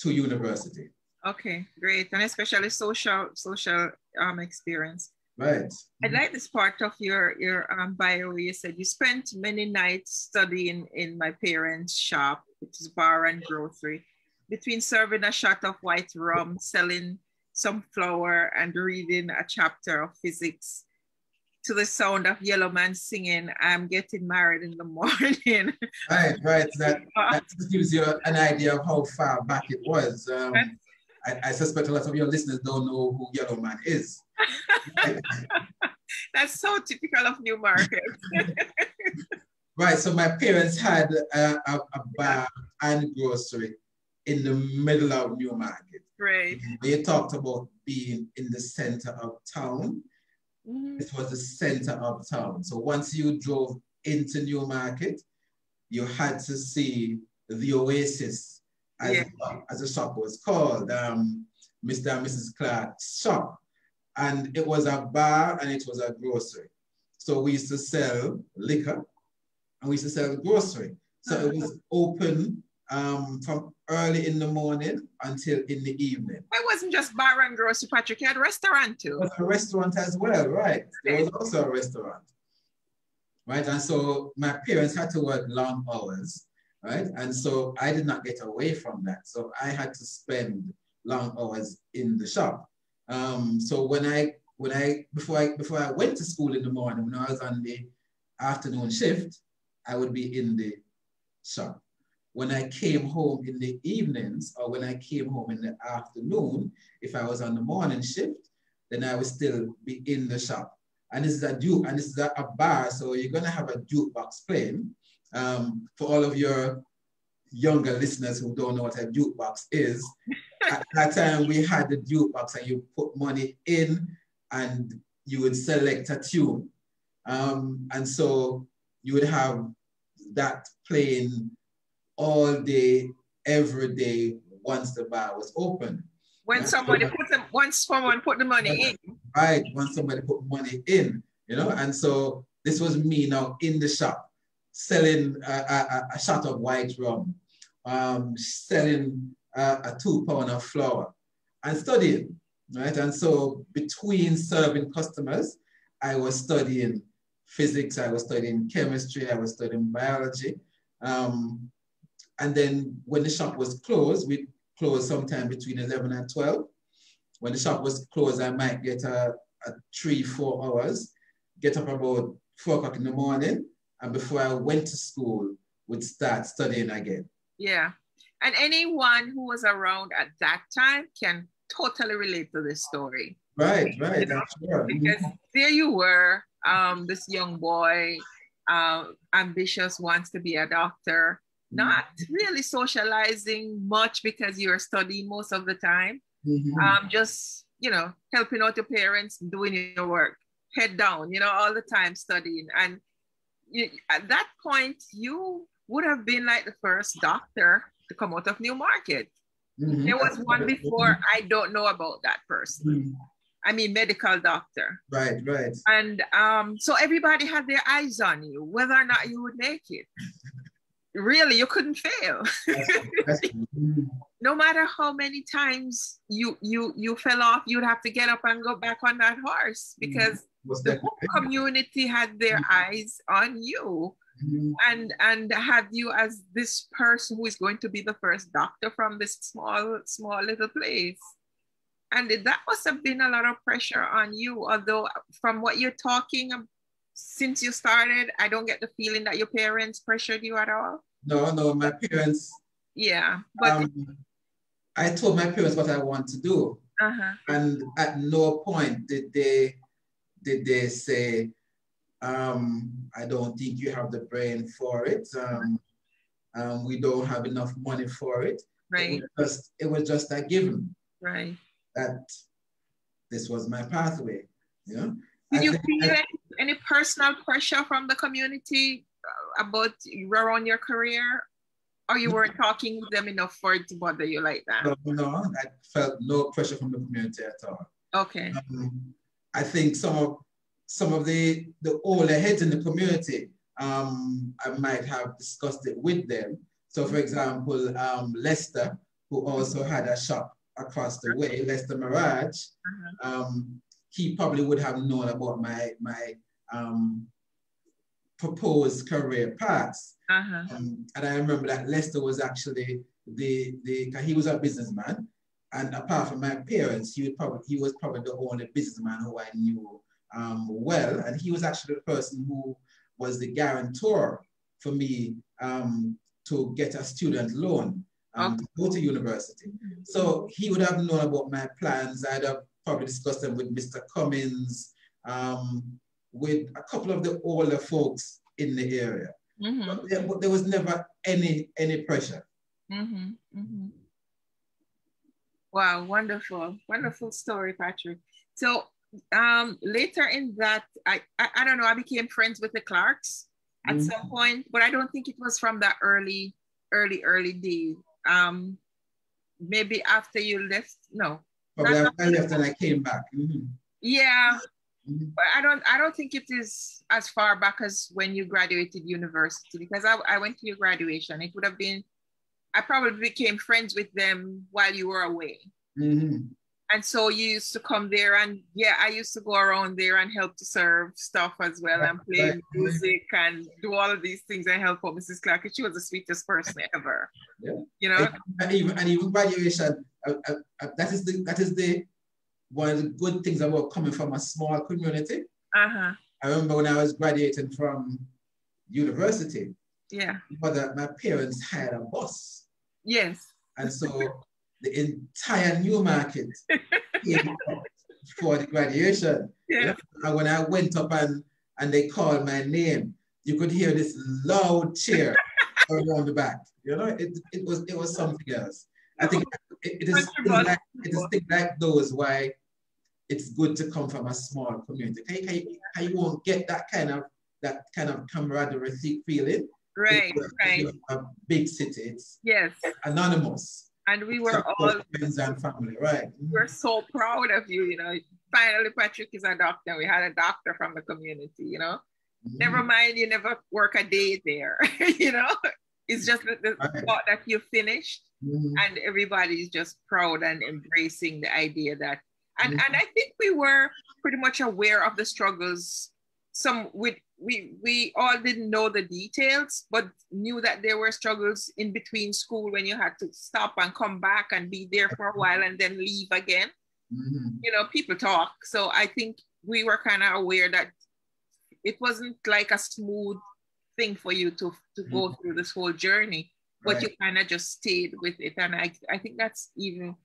to university. Okay, great. And especially social social um, experience. Right. I like this part of your your um, bio where you said you spent many nights studying in my parents' shop, which is bar and grocery, between serving a shot of white rum, selling some flour, and reading a chapter of physics to the sound of Yellowman singing, I'm getting married in the morning. right, right. That, that gives you an idea of how far back it was. Um, I, I, suspect a lot of your listeners don't know who Yellowman is. That's so typical of New Newmarket. right, so my parents had a, a, a bar and grocery in the middle of New Newmarket. Right. They talked about being in the center of town. Mm-hmm. It was the center of town. So once you drove into New Market, you had to see the Oasis, as, yeah. as the shop was called, um, Mr. and Mrs. Clarke's shop. And it was a bar and it was a grocery. So we used to sell liquor and we used to sell grocery. So it was open um, from early in the morning until in the evening. It wasn't just bar and grocery, Patrick. You had a restaurant too. a restaurant as well, right? There was also a restaurant, right? And so my parents had to work long hours, right? And so I did not get away from that. So I had to spend long hours in the shop. Um, so when I when I before I before I went to school in the morning, when I was on the afternoon shift, I would be in the shop when I came home in the evenings or when I came home in the afternoon, if I was on the morning shift, then I would still be in the shop. And this is a duke, and this is a, a bar, so you're gonna have a jukebox playing. Um, for all of your younger listeners who don't know what a jukebox is, at that time we had the jukebox and you put money in and you would select a tune. Um, and so you would have that playing all day, every day, once the bar was open. When somebody put them, once someone put the money in. Right, once somebody put money in, you know, and so this was me now in the shop selling a, a, a shot of white rum, um, selling uh, a two pound of flour and studying, right? And so between serving customers, I was studying physics, I was studying chemistry, I was studying biology. Um, and then when the shop was closed, we closed sometime between 11 and 12. When the shop was closed, I might get a, a three, four hours, get up about four o'clock in the morning, and before I went to school, would start studying again. Yeah. And anyone who was around at that time can totally relate to this story. Right, right. You know? sure. Because there you were, um, this young boy, uh, ambitious, wants to be a doctor, not mm-hmm. really socializing much because you're studying most of the time. Mm-hmm. Um, just, you know, helping out your parents, doing your work, head down, you know, all the time studying. And you, at that point, you would have been like the first doctor to come out of New Market. Mm-hmm. There was one before, I don't know about that person. Mm-hmm. I mean, medical doctor. Right, right. And um, so everybody had their eyes on you, whether or not you would make it. really, you couldn't fail. no matter how many times you you you fell off, you'd have to get up and go back on that horse because mm-hmm. the whole community had their mm-hmm. eyes on you mm-hmm. and and had you as this person who is going to be the first doctor from this small small little place and that must have been a lot of pressure on you although from what you're talking since you started i don't get the feeling that your parents pressured you at all no no my parents yeah but um, i told my parents what i want to do uh-huh. and at no point did they did they say um, I don't think you have the brain for it. Um, um, we don't have enough money for it. Right. It was just, it was just a given. Right. That this was my pathway. You know? Did I you feel I, any personal pressure from the community uh, about around your career? Or you weren't talking with them enough for it to bother you like that? No, no I felt no pressure from the community at all. Okay. Um, I think some of some of the, the older heads in the community, um, I might have discussed it with them. So for example, um, Lester, who also had a shop across the way, Lester Mirage, uh-huh. um, he probably would have known about my, my um, proposed career paths. Uh-huh. Um, and I remember that Lester was actually the, the he was a businessman. And apart from my parents, he, would probably, he was probably the only businessman who I knew um, well. And he was actually the person who was the guarantor for me um, to get a student loan um, okay. to go to university. So he would have known about my plans. I'd have probably discussed them with Mr. Cummins, um, with a couple of the older folks in the area. Mm-hmm. But, there, but, there, was never any any pressure. Mm-hmm. Mm-hmm. Wow, wonderful, wonderful story, Patrick. So um, later in that, I, I, I don't know, I became friends with the Clarkes at mm-hmm. some point, but I don't think it was from that early, early, early days. Um, maybe after you left, no. Probably after I left and I came back. Mm-hmm. Yeah, mm-hmm. but I don't, I don't think it is as far back as when you graduated university because I, I went to your graduation. It would have been, I probably became friends with them while you were away. Mm-hmm. And so you used to come there and yeah i used to go around there and help to serve stuff as well and play music and do all of these things and help out mrs clarke she was the sweetest person ever. Yeah. you know? And even and even graduation uh, uh, uh, that is the that is the one of the good things about coming from a small community. Uh-huh. I remember when i was graduating from university yeah. but my parents had a bus yes and so the entire New Market for the graduation. Yeah. And when I went up and, and they called my name, you could hear this loud cheer around the back. You know, it, it was it was something else. I think it, it is like, it is things like those why it's good to come from a small community. Can, can, you, can you won't get that kind of that kind of camaraderie feeling. Right, right. A big city. It's yes anonymous and we were all friends and family, right? We're so proud of you. You know, finally Patrick is a doctor. We had a doctor from the community. You know, mm-hmm. never mind you never work a day there. you know, It's just the, the right. thought that you finished mm-hmm. and everybody's just proud and embracing the idea that and, mm-hmm. and I think we were pretty much aware of the struggles. Some with we we all didn't know the details, but knew that there were struggles in between school when you had to stop and come back and be there for a while and then leave again. Mm-hmm. You know, people talk. So I think we were kind of aware that it wasn't like a smooth thing for you to, to mm-hmm. go through this whole journey, but right. you kind of just stayed with it. And I, I think that's even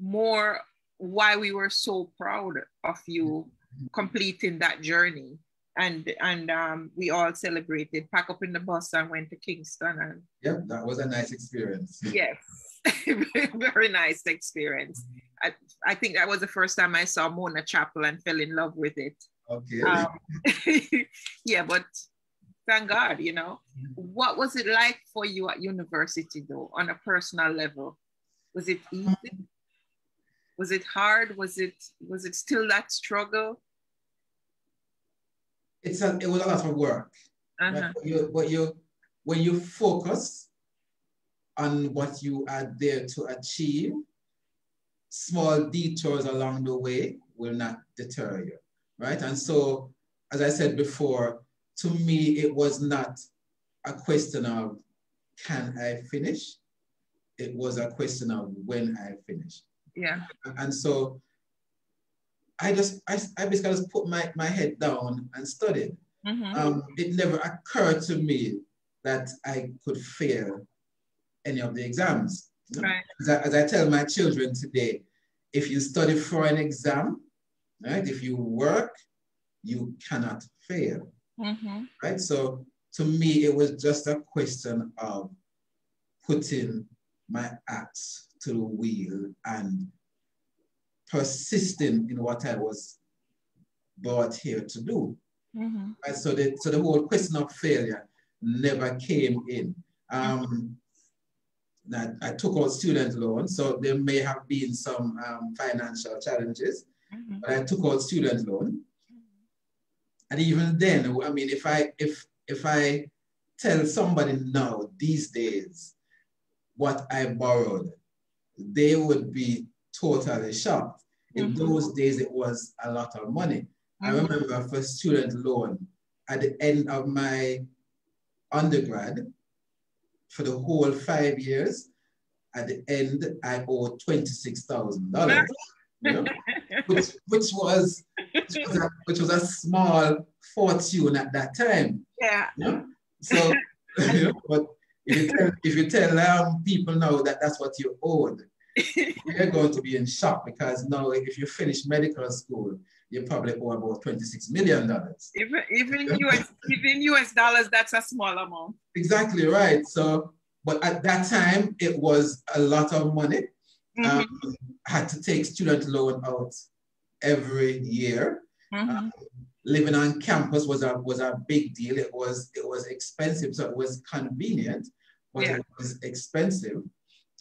more why we were so proud of you mm-hmm. completing that journey. And and um, we all celebrated, pack up in the bus and went to Kingston. And yep, that was a nice experience. Yes, very nice experience. I, I think that was the first time I saw Mona Chapel and fell in love with it. Okay. Um, yeah, but thank God, you know. What was it like for you at university though, on a personal level? Was it easy? Was it hard? Was it was it still that struggle? It's a, it was a lot of work. Uh-huh. But, you, but you when you focus on what you are there to achieve, small detours along the way will not deter you, right? And so, as I said before, to me, it was not a question of can I finish? It was a question of when I finish. Yeah. And so I just, I, I basically just put my, my head down and studied. Mm-hmm. Um, it never occurred to me that I could fail any of the exams. Right. As, I, as I tell my children today, if you study for an exam, right, if you work, you cannot fail. Mm-hmm. Right. So to me, it was just a question of putting my axe to the wheel and persisting in what I was brought here to do. Mm-hmm. Right? So, the, so the whole question of failure never came in. Um, that I took out student loans, so there may have been some um, financial challenges, mm-hmm. but I took out student loan. And even then, I mean, if I if if I tell somebody now these days what I borrowed, they would be totally shocked. In mm-hmm. those days, it was a lot of money. Mm-hmm. I remember for student loan at the end of my undergrad, for the whole five years, at the end, I owed $26,000. You know? which, which, was, which, was a, which was a small fortune at that time. Yeah. You know? So, you know, but if you tell, if you tell um, people now that that's what you owed, they're going to be in shock because now if you finish medical school, you probably owe about $26 million. Even, even, US, even US dollars, that's a small amount. Exactly right. So, but at that time, it was a lot of money. Mm-hmm. Um, had to take student loan out every year. Mm-hmm. Um, living on campus was a was a big deal. It was it was expensive, so it was convenient, but yeah. it was expensive.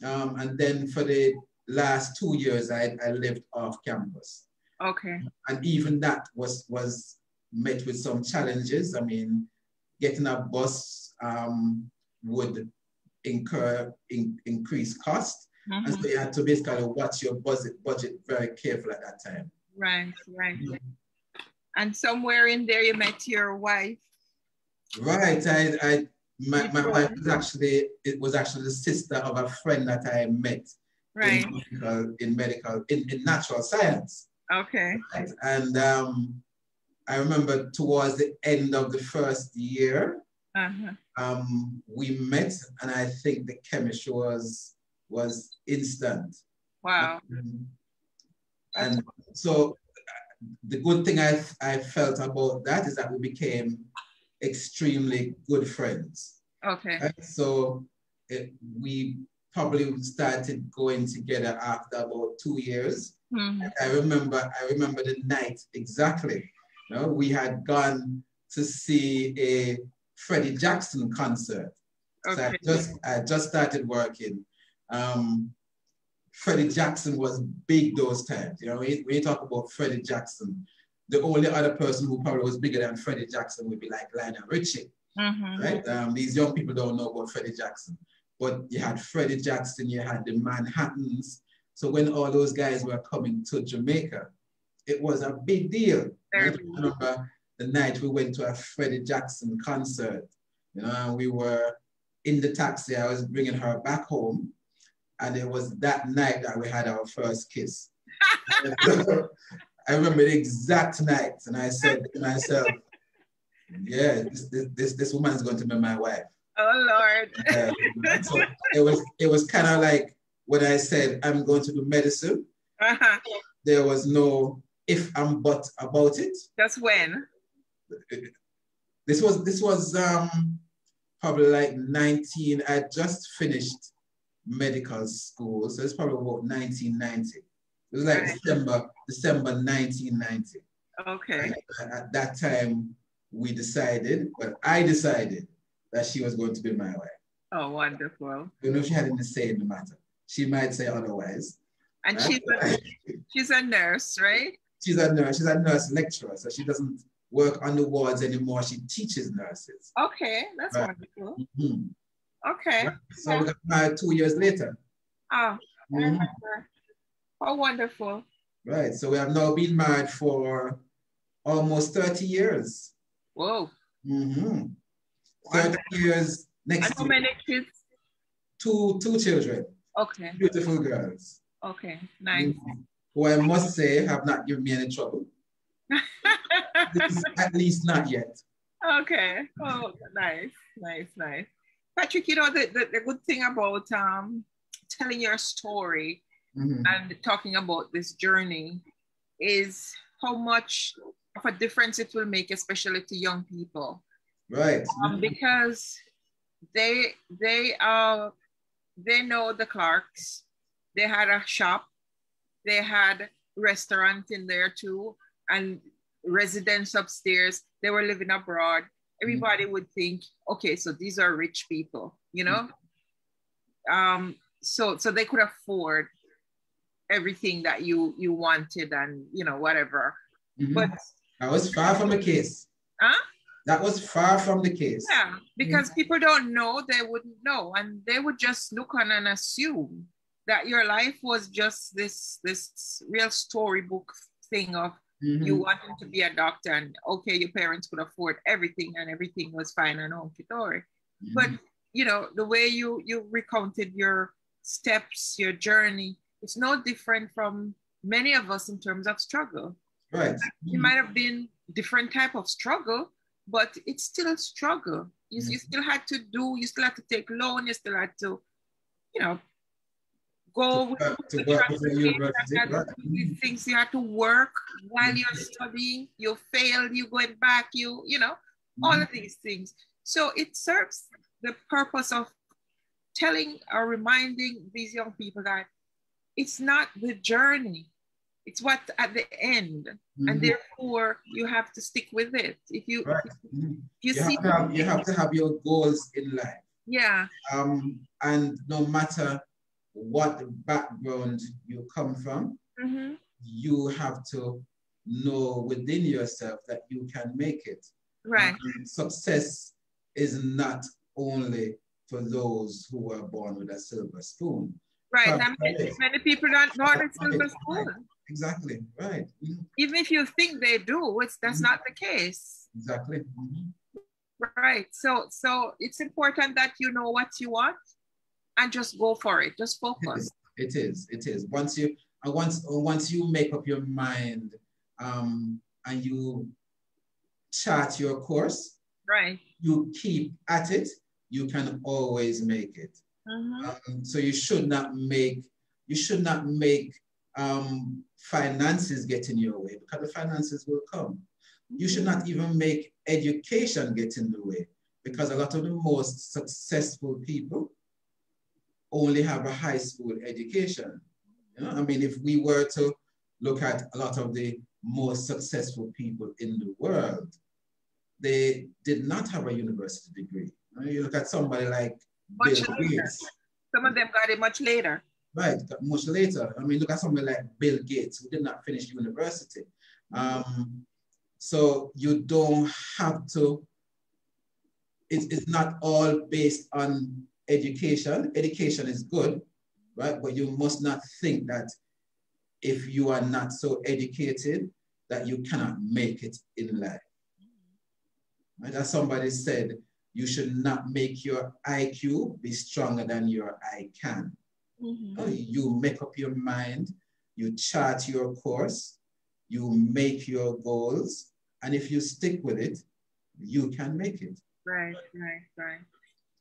Um, and then for the last two years, I, I lived off campus. Okay. And even that was was met with some challenges. I mean, getting a bus um, would incur in, increase cost. Mm-hmm. And so you had to basically watch your budget budget very careful at that time. Right, right. Mm-hmm. And somewhere in there you met your wife. Right. I, I my, my wife was actually it was actually the sister of a friend that I met right. in medical in, medical, in, in natural science. Okay. Right? And um, I remember towards the end of the first year, uh-huh. um, we met, and I think the chemistry was was instant. Wow. Um, and so the good thing I, I felt about that is that we became extremely good friends. Okay. Right? So it, we probably started going together after about two years. Mm-hmm. I remember, I remember the night exactly. You know, we had gone to see a Freddie Jackson concert. Okay. So I just I just started working. Um, Freddie Jackson was big those times. You know, we, you talk about Freddie Jackson, the only other person who probably was bigger than Freddie Jackson would be like Lionel Richie. Mm-hmm. Right? Um, these young people don't know about Freddie Jackson, but you had Freddie Jackson, you had the Manhattans. So when all those guys were coming to Jamaica, it was a big deal. I remember the night we went to a Freddie Jackson concert. You know, we were in the taxi. I was bringing her back home, and it was that night that we had our first kiss. I remember the exact night, and I said to myself, "Yeah, this this this, this woman is going to be my wife." Oh Lord! Um, so it was it was kind of like when I said I'm going to do medicine. Uh-huh. There was no if and but about it. Just when? This was this was um probably like 19. I just finished medical school, so it's probably about 1990. It was like right. December, December 1990. Okay. And at that time, we decided, well, I decided that she was going to be my wife. Oh, wonderful. I don't know if she had any say in the matter. She might say otherwise. And right? she's, a, she's a nurse, right? She's a nurse. She's a nurse lecturer, so she doesn't work on the wards anymore. She teaches nurses. Okay, that's right. wonderful. Mm-hmm. Okay. Right. So yeah. we got married two years later. Oh, mm-hmm. Oh, wonderful. Right. So we have now been married for almost 30 years. Whoa. Mm-hmm. 30 years next and how many kids? Two, two children. Okay. Beautiful girls. Okay, nice. Mm-hmm. Who I must say have not given me any trouble. at least not yet. Okay. Oh, nice, nice, nice. Patrick, you know, the, the, the good thing about um, telling your story mm-hmm. and talking about this journey is how much of a difference it will make, especially to young people. Right. Um, because they they uh they know the Clarkes. They had a shop. They had restaurant in there too, and residents upstairs. They were living abroad. Everybody mm-hmm. would think, okay, so these are rich people, you know. Mm-hmm. Um, so so they could afford everything that you you wanted and you know whatever. Mm-hmm. But that was far from the case. Huh? That was far from the case. Yeah, because mm-hmm. people don't know, they wouldn't know, and they would just look on and assume that your life was just this this real storybook thing of mm-hmm. you wanting to be a doctor and okay, your parents could afford everything and everything was fine and dory. Mm-hmm. But you know, the way you you recounted your steps, your journey, it's no different from many of us in terms of struggle. Right. It might have been different type of struggle, but it's still a struggle. You, mm-hmm. you still had to do, you still had to take loan, you still had to, you know, go to, with, to work with the university. Right. These things you had to work while you're mm-hmm. studying, you failed, you going back, you, you know, mm-hmm. all of these things. So it serves the purpose of telling or reminding these young people that it's not the journey it's what at the end mm-hmm. and therefore you have to stick with it if you right. mm-hmm. you, you, see have have, you have to have your goals in life yeah um and no matter what background you come from mm-hmm. you have to know within yourself that you can make it right success is not only for those who are born with a silver spoon Right. I mean, many people don't know it's silver spoon. Exactly. Right. Even if you think they do, it's that's mm-hmm. not the case. Exactly. Mm-hmm. Right. So so it's important that you know what you want and just go for it. Just focus. It is. It is. It is. Once you uh, once uh, once you make up your mind um, and you chart your course, right? You keep at it. You can always make it. Mm-hmm. Um, so you should not make you should not make um, finances get in your way because the finances will come. You should not even make education get in the way because a lot of the most successful people only have a high school education. You know, I mean, if we were to look at a lot of the most successful people in the world, they did not have a university degree. You look at somebody like much later. Gates. Some of them got it much later. Right, much later. I mean, look at someone like Bill Gates, who did not finish university. Um, so you don't have to it's, it's not all based on education. Education is good, right? But you must not think that if you are not so educated, that you cannot make it in life. Right? As somebody said, you should not make your IQ be stronger than your I can. Mm-hmm. You make up your mind, you chart your course, you make your goals, and if you stick with it, you can make it. Right, right, right.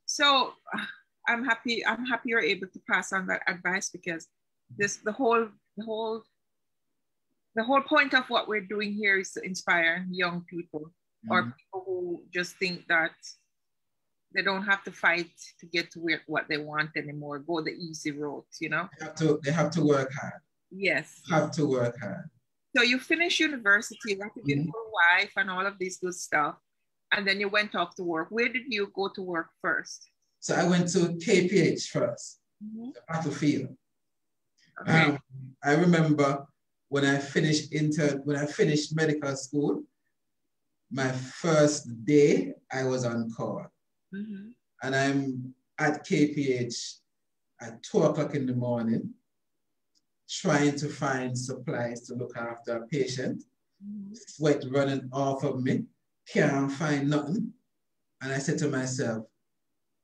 So I'm happy. I'm happy you're able to pass on that advice because this the whole the whole the whole point of what we're doing here is to inspire young people mm-hmm. or people who just think that they don't have to fight to get to where, what they want anymore. Go the easy route, you know. They have to. They have to work hard. Yes. Have to work hard. So you finish university, got a beautiful mm-hmm. wife, and all of this good stuff, and then you went off to work. Where did you go to work first? So I went to KPH 1st mm-hmm. the battlefield. Okay. Um, I remember when I finished intern, when I finished medical school, my first day I was on call. Mm-hmm. And I'm at KPH at two o'clock in the morning, trying to find supplies to look after a patient. Mm-hmm. Sweat running off of me, can't find nothing. And I said to myself,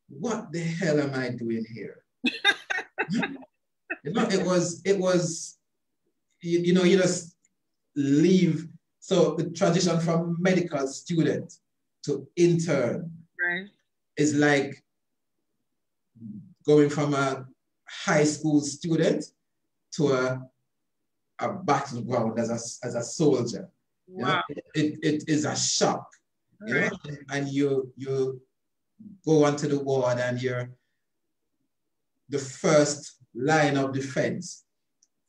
what the hell am I doing here? you know, it was, it was, you, you know, you just leave. So the transition from medical student to intern right. Is like going from a high school student to a, a battleground as a, as a soldier. Wow. You know, it, it is a shock. You know? And you you go onto the ward and you're the first line of defense.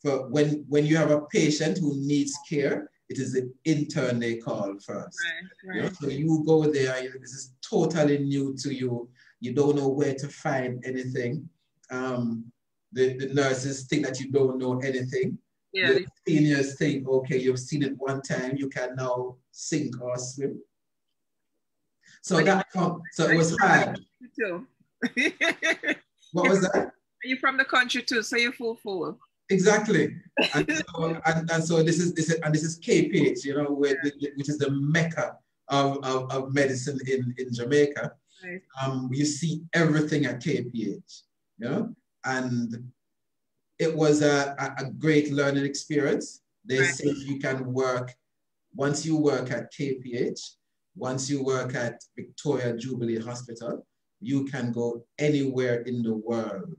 For when, when you have a patient who needs care, it is the intern they call first. Right, right. You know? So you go there, this is totally new to you. You don't know where to find anything. Um, the, the nurses think that you don't know anything. Yeah. The seniors think, okay, you've seen it one time, you can now sink or swim. So that so it was hard. what was that? Are you from the country too? So you're full full. Exactly. And so, and, and so this is this is, and this is KPH, you know, where which is the mecca of, of, of medicine in, in Jamaica. Right. Um, you see everything at KPH, you know, and it was a, a, a great learning experience. They right. say you can work, once you work at KPH, once you work at Victoria Jubilee Hospital, you can go anywhere in the world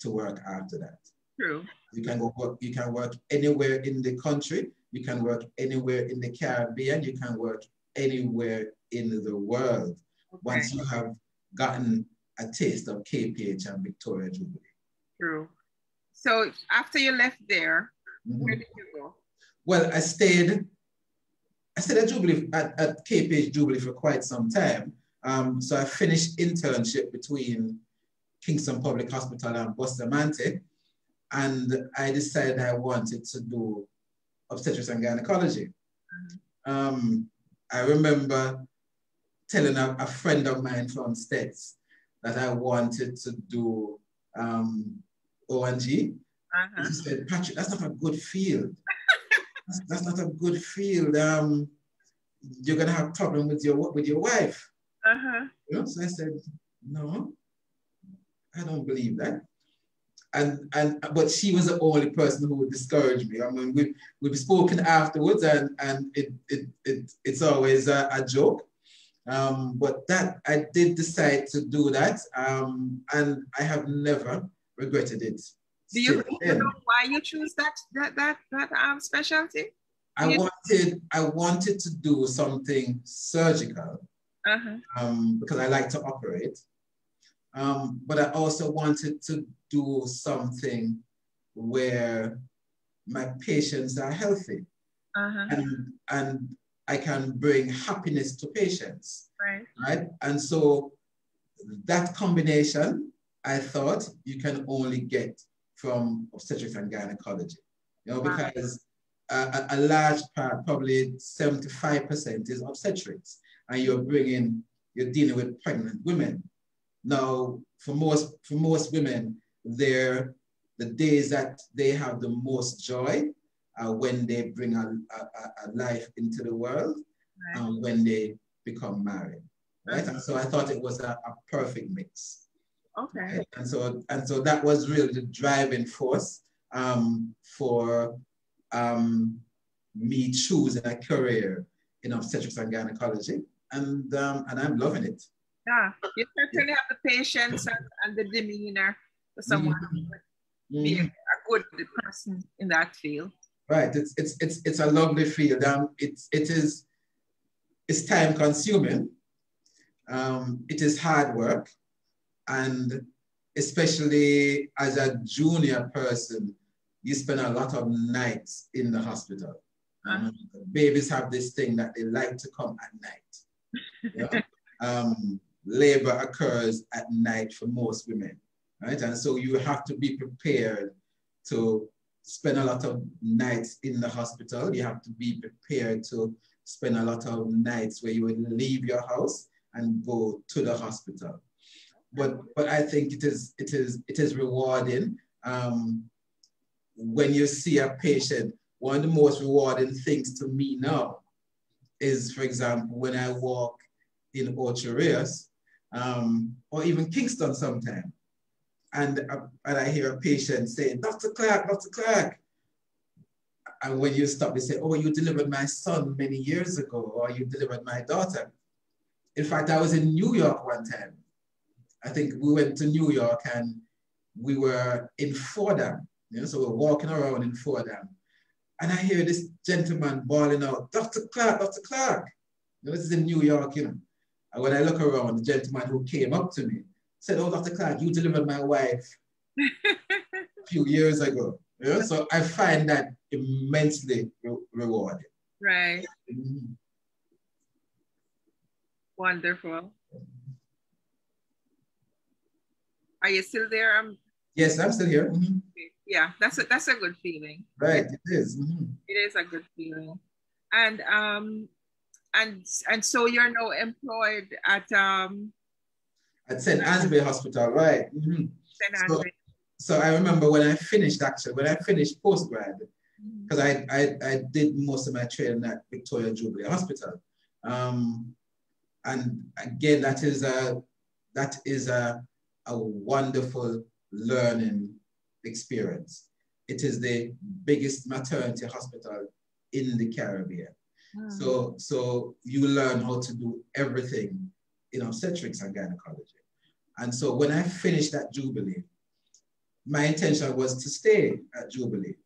to work after that. True. You can go work, you can work anywhere in the country, you can work anywhere in the Caribbean, you can work anywhere in the world okay. once you have gotten a taste of KPH and Victoria Jubilee. True. So after you left there, mm-hmm. where did you go? Well, I stayed I stayed at Jubilee at, at KPH Jubilee for quite some time. Um, so I finished internship between Kingston Public Hospital and Bustamante, and I decided I wanted to do obstetrics and gynecology. Um, I remember telling a, a, friend of mine from STETHS that I wanted to do um, ONG. Uh-huh. He said, Patrick, that's not a good field that's, that's not a good field. Um, you're gonna have problem with your with your wife. Uh-huh. You know? So I said, no, I don't believe that. And and but she was the only person who would discourage me. I mean, we've we've spoken afterwards, and and it it, it it's always a, a joke. Um, but that I did decide to do that, um, and I have never regretted it. Do you, you know why you choose that that that that um specialty? I you wanted I wanted to do something surgical uh-huh. um, because I like to operate, um, but I also wanted to do something where my patients are healthy uh-huh. and and I can bring happiness to patients. Right. Right. And so that combination, I thought you can only get from obstetrics and gynecology. You know, because a, a large part, probably 75% is obstetrics. And you're bringing you're dealing with pregnant women. Now, for most, for most women, they're the days that they have the most joy uh, when they bring a, a, a, life into the world right. and when they become married. Right? And so I thought it was a, a perfect mix. Okay. Right? And so and so that was really the driving force um, for um, me choosing a career in obstetrics and gynecology. And um, and I'm loving it. Yeah, you certainly yeah. have the patience and, and the demeanor someone mm -hmm be mm. a good person in that field. Right. It's it's it's it's a lovely field. Um, it's it is it's time consuming. Um, it is hard work, and especially as a junior person, you spend a lot of nights in the hospital. Uh-huh. Um, babies have this thing that they like to come at night. Um, labor occurs at night for most women right? And so you have to be prepared to spend a lot of nights in the hospital. You have to be prepared to spend a lot of nights where you would leave your house and go to the hospital. But but I think it is it is it is rewarding um, when you see a patient. One of the most rewarding things to me now is, for example, when I walk in Rios um, or even Kingston sometimes and, uh, and I hear a patient saying, Dr. Clarke, Dr. Clarke. And when you stop, they say, oh, you delivered my son many years ago, or you delivered my daughter. In fact, I was in New York one time. I think we went to New York and we were in Fordham. You know, so we're walking around in Fordham. And I hear this gentleman bawling out, Dr. Clarke, Dr. Clarke. You know, this is in New York, you know. And when I look around, the gentleman who came up to me said, oh, Dr. Clarke, you delivered my wife a few years ago. Yeah? So I find that immensely re rewarding. Right. Mm -hmm. Wonderful. Are you still there? I'm... Yes, I'm still here. Mm -hmm. Yeah, that's a, that's a good feeling. Right, it is. Mm -hmm. It is a good feeling. And um and and so you're now employed at um at St. Ann's Bay Hospital, right? Mm -hmm. so, so, I remember when I finished, actually, when I finished postgrad, because mm-hmm. I, I, I, did most of my training at Victoria Jubilee Hospital. Um, and again, that is a, that is a, a wonderful learning experience. It is the biggest maternity hospital in the Caribbean. Mm. So, so you learn how to do everything in obstetrics and gynecology. And so when I finished at Jubilee, my intention was to stay at Jubilee.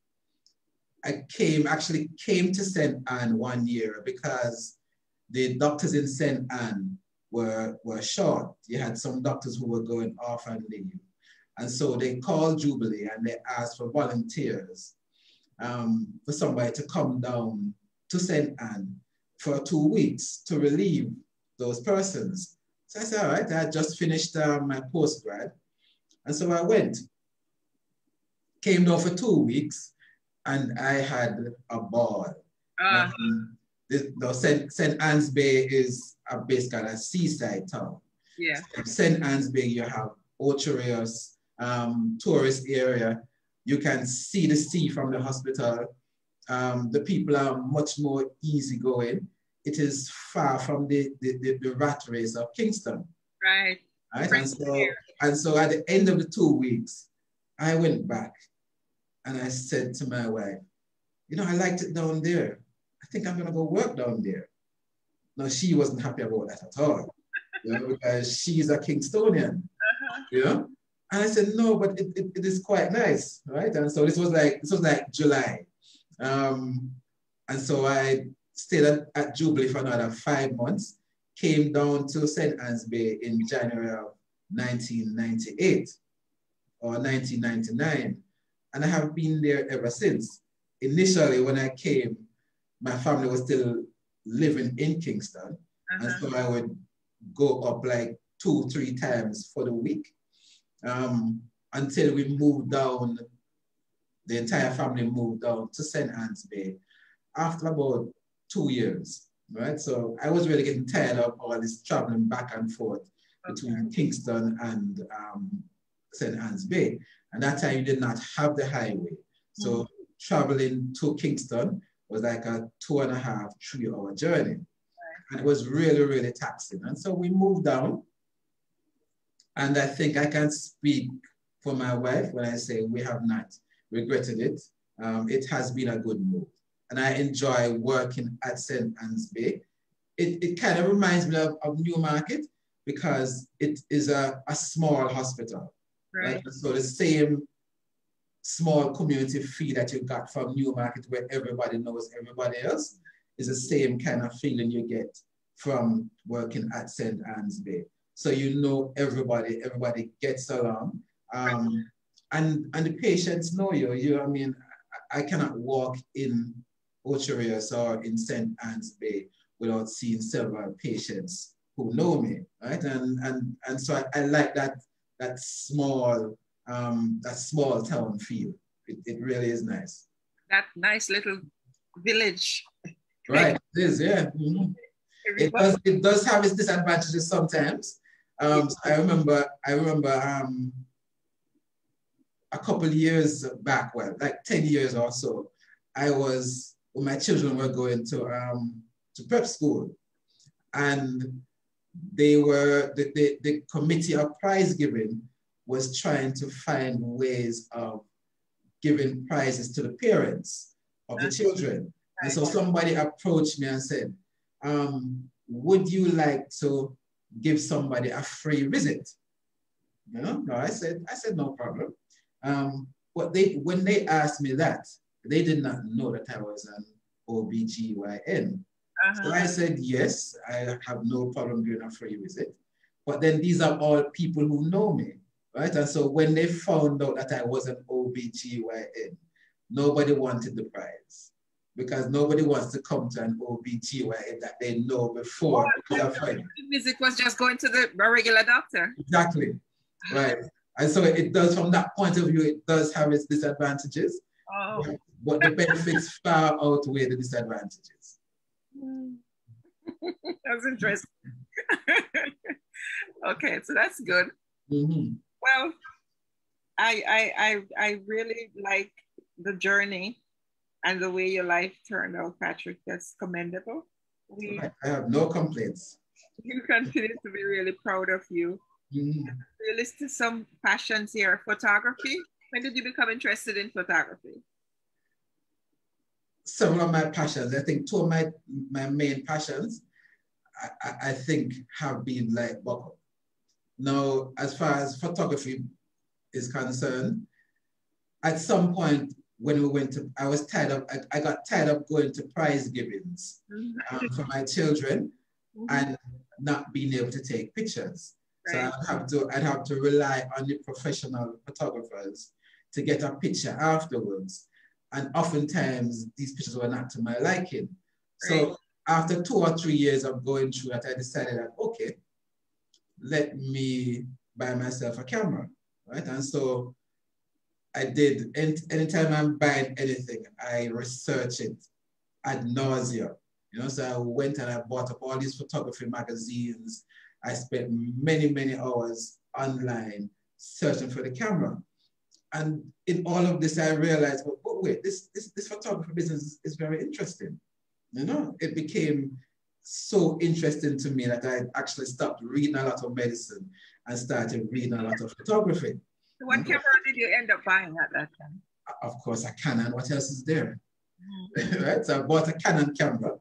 I came, actually came to St. Ann one year because the doctors in St. Ann were, were short. You had some doctors who were going off and leave. And so they called Jubilee and they asked for volunteers um, for somebody to come down to St. Ann for two weeks to relieve those persons. So I said, all right, I just finished uh, my postgrad. And so I went, came down for two weeks, and I had a ball. Uh-huh. Um, the, the St. St. Ann's Bay is a basically a seaside town. Yeah. St. Ann's Bay, you have Ocho Rios, um, tourist area. You can see the sea from the hospital. Um, the people are much more easygoing it is far from the, the, the, the rat race of Kingston. Right. Right. And so, and so at the end of the two weeks, I went back and I said to my wife, you know, I liked it down there. I think I'm gonna go work down there. No, she wasn't happy about that at all. You know, because she's a Kingstonian. Uh-huh. You know? And I said, no, but it, it, it is quite nice, right? And so this was like this was like July. Um, and so I stayed at, at Jubilee for another five months, came down to St. Ann's Bay in January of 1998 or 1999. And I have been there ever since. Initially, when I came, my family was still living in Kingston. Uh-huh. And so I would go up like two, three times for the week um, until we moved down, the entire family moved down to St. Ann's Bay. After about two years. right? So I was really getting tired of all this traveling back and forth between okay. Kingston and um, St. Ann's Bay. And that time you did not have the highway. So mm -hmm. traveling to Kingston was like a two and a half, three hour journey. Right. And it was really, really taxing. And so we moved down. And I think I can speak for my wife when I say we have not regretted it. Um, it has been a good move and I enjoy working at St. Ann's Bay. It, it kind of reminds me of, of New Market because it is a, a small hospital. Right. right. So the same small community feel that you got from New Market where everybody knows everybody else is the same kind of feeling you get from working at St. Ann's Bay. So you know everybody, everybody gets along. Um, and, and the patients know you. You, I mean, I cannot walk in Ocho or in St. Ann's Bay without seeing several patients who know me, right? And and and so I, I like that that small um, that small town feel. It, it really is nice. That nice little village. Right, it is, yeah. Mm -hmm. It does it does have its disadvantages sometimes. Um, I remember I remember um, a couple years back, well, like 10 years or so, I was when my children were going to, um, to prep school. And they were, the, the, the committee of prize giving was trying to find ways of giving prizes to the parents of the children. And so somebody approached me and said, um, would you like to give somebody a free visit? You know, no, I said, I said, no problem. Um, but they, when they asked me that, they did not know that I was an OBGYN. Uh-huh. So I said, yes, I have no problem doing a free visit. But then these are all people who know me, right? And so when they found out that I was an OBGYN, nobody wanted the prize because nobody wants to come to an OBGYN that they know before. Well, the visit was just going to the regular doctor. Exactly, right. And so it does, from that point of view, it does have its disadvantages. Oh. But the benefits far outweigh the disadvantages. that's interesting. okay, so that's good. Mm-hmm. Well, I, I I I really like the journey and the way your life turned out, Patrick. That's commendable. We, I have no complaints. You continue to be really proud of you. Mm-hmm. You listed some passions here. Photography. When did you become interested in photography? Several of my passions, I think two of my, my main passions, I, I think have been like buckle. Now, as far as photography is concerned, at some point when we went to, I was tired of, I, I got tired of going to prize givings mm-hmm. um, for my children mm -hmm. and not being able to take pictures. So I'd have to I'd have to rely on the professional photographers to get a picture afterwards. And oftentimes these pictures were not to my liking. So after two or three years of going through that, I decided that, okay, let me buy myself a camera, right? And so I did, anytime I'm buying anything, I research it ad nauseum. You know, so I went and I bought up all these photography magazines I spent many, many hours online searching for the camera. And in all of this, I realized, well, oh, wait, this, this, this photography business is, very interesting. You know, it became so interesting to me that I actually stopped reading a lot of medicine and started reading a lot of photography. So what camera did you end up buying at that time? Of course, a Canon. What else is there? Mm. right? So I bought a Canon camera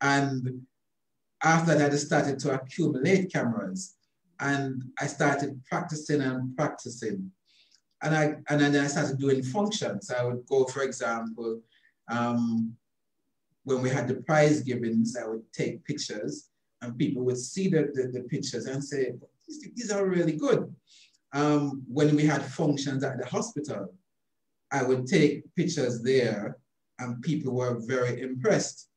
and after that, I started to accumulate cameras and I started practicing and practicing. And, I, and then I started doing functions. I would go, for example, um, when we had the prize givings, I would take pictures and people would see the, the, the pictures and say, these are really good. Um, when we had functions at the hospital, I would take pictures there and people were very impressed.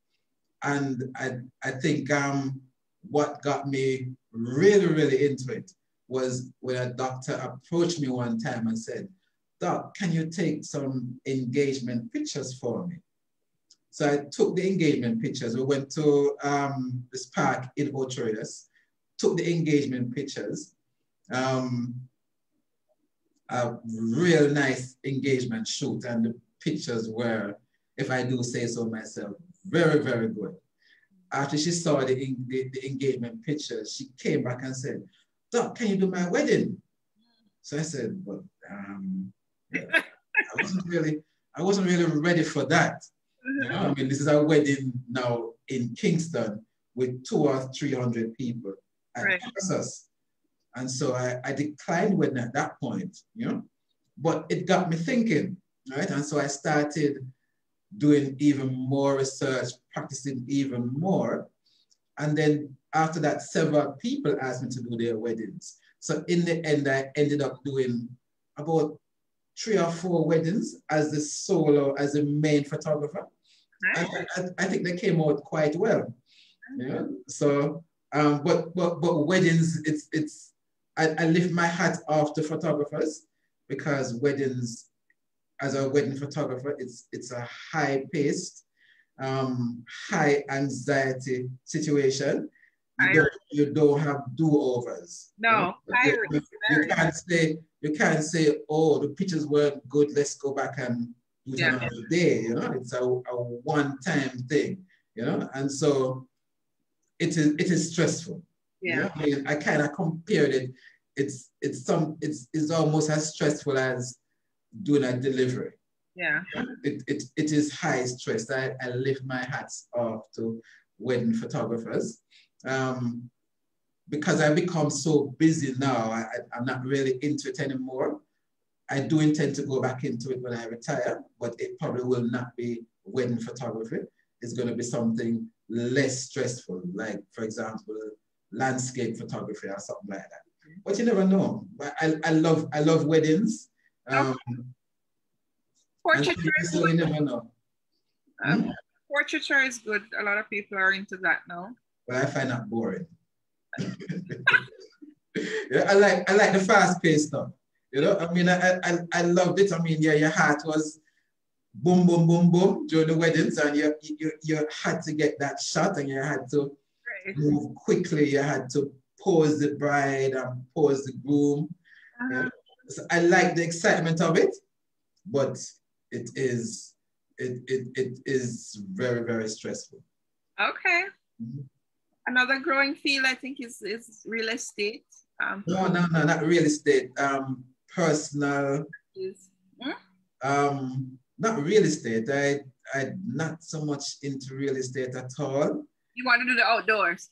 And I, I think um, what got me really, really into it was when a doctor approached me one time and said, Doc, can you take some engagement pictures for me? So I took the engagement pictures. We went to um, this park in Ocho took the engagement pictures. Um, a real nice engagement shoot and the pictures were, if I do say so myself, very, very good. After she saw the, the, the engagement pictures, she came back and said, Doc, can you do my wedding? So I said, but um, yeah. I wasn't really, I wasn't really ready for that. You know, I mean, this is a wedding now in Kingston with two or 300 people at right. Kansas. And so I, I declined wedding at that point, you know, but it got me thinking, right? And so I started doing even more research, practicing even more. And then after that, several people asked me to do their weddings. So in the end, I ended up doing about three or four weddings as the solo, as the main photographer. Nice. I, I, I, think they came out quite well. Yeah. So, um, but but but weddings, it's it's I, I lift my hat off to photographers because weddings, as a wedding photographer, it's it's a high paced, um, high anxiety situation you don't, you don't have do-overs. No, you, you, you, can't say you can't say, oh, the pictures weren't good. Let's go back and do it yeah. another day. You know, it's a, a one-time thing. You know, and so it is it is stressful. Yeah, you know? I mean, I kind of compared it. It's it's some it's it's almost as stressful as doing a delivery. Yeah. It, it, it is high stress. I, I lift my hats off to wedding photographers um, because I become so busy now, I, I'm not really into it anymore. I do intend to go back into it when I retire, but it probably will not be wedding photography. It's going to be something less stressful, like, for example, landscape photography or something like that. But you never know. I, I love I love weddings. Um, Portraiture never know. Um? Portraiture is good. A lot of people are into that now but I find that boring. yeah, I like I like the fast paced stuff. You know, I mean, I, I I loved it. I mean, yeah, your heart was boom, boom, boom, boom during the weddings, and you you you had to get that shot, and you had to right. move quickly. You had to pose the bride and pose the groom. Uh-huh. So I like the excitement of it, but it is it it, it is very very stressful. Okay. Mm-hmm another growing field, I think, is, is real estate. Um, no, no, no, not real estate. Um, personal. Hmm? Um, not real estate. I, I'm not so much into real estate at all. You want to do the outdoors?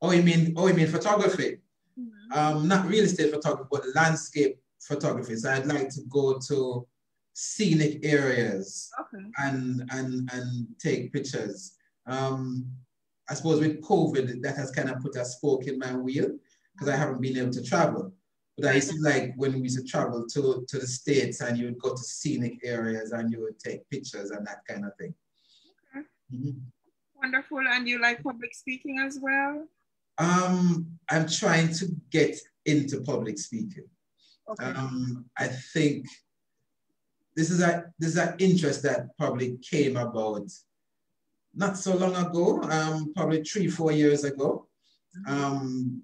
Oh, you mean, oh, you mean photography? Mm-hmm. Um, not real estate photography, but landscape photography. So I'd like to go to scenic areas okay. and and and take pictures. Um, I suppose with COVID, that has kind of put a spoke in my wheel because I haven't been able to travel. But I used to like when we used to travel to, to the States and you would go to scenic areas and you would take pictures and that kind of thing. Okay. Mm-hmm. Wonderful. And you like public speaking as well? Um, I'm trying to get into public speaking. Okay. Um, I think this is a this is an interest that probably came about not so long ago, um, probably three, four years ago. Um,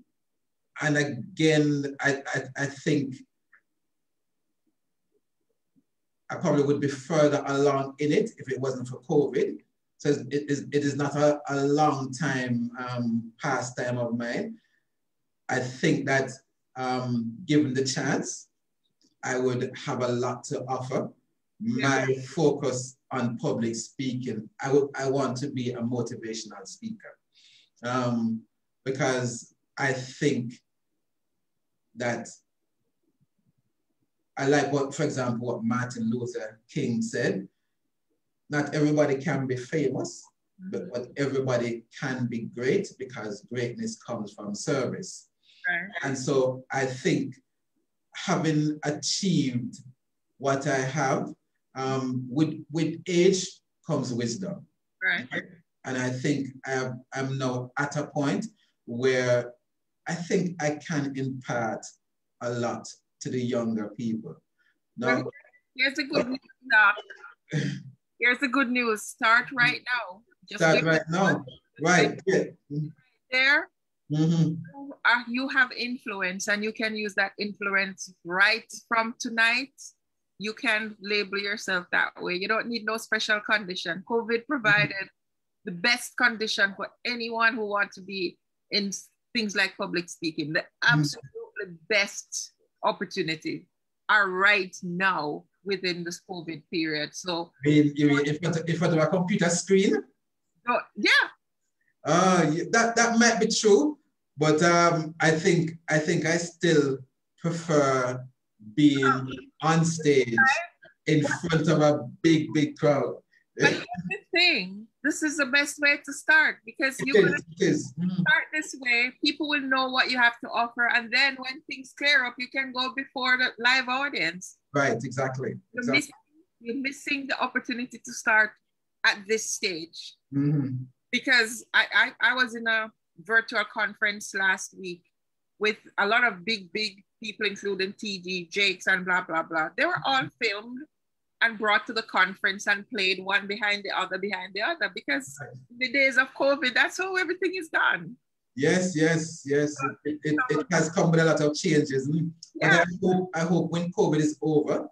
and again, I, I, I, think I probably would be further along in it if it wasn't for COVID. So it is, it is not a, a long time um, pastime of mine. I think that um, given the chance, I would have a lot to offer. My focus on public speaking. I, I want to be a motivational speaker um, because I think that I like what, for example, what Martin Luther King said. Not everybody can be famous, but, but everybody can be great because greatness comes from service. Right. And so I think having achieved what I have um, with, with age comes wisdom. Right. And I think I am now at a point where I think I can impart a lot to the younger people. Now, here's a good stop. Here's the good news. Start right now. Just Start right now. Right. Yeah. There. Mm-hmm. Uh, you have influence and you can use that influence right from tonight. You can label yourself that way. You don't need no special condition. COVID provided the best condition for anyone who wants to be in things like public speaking. The mm-hmm. absolutely best opportunity are right now within this COVID period. So, in, in, front, of, in front of a computer screen? Oh, yeah. Uh, that, that might be true, but um, I think I think I still prefer being on stage in front of a big, big crowd. But here's the thing, this is the best way to start because you will mm-hmm. start this way. People will know what you have to offer, and then when things clear up, you can go before the live audience. Right, exactly. You're, exactly. Missing, you're missing the opportunity to start at this stage mm-hmm. because I, I I was in a virtual conference last week with a lot of big big people, including TD Jakes and blah blah blah. They were all filmed and brought to the conference and played one behind the other behind the other because the days of COVID, that's how everything is done. Yes, yes, yes. It, it, it has come with a lot of changes. Yeah. I hope, I hope when COVID is over,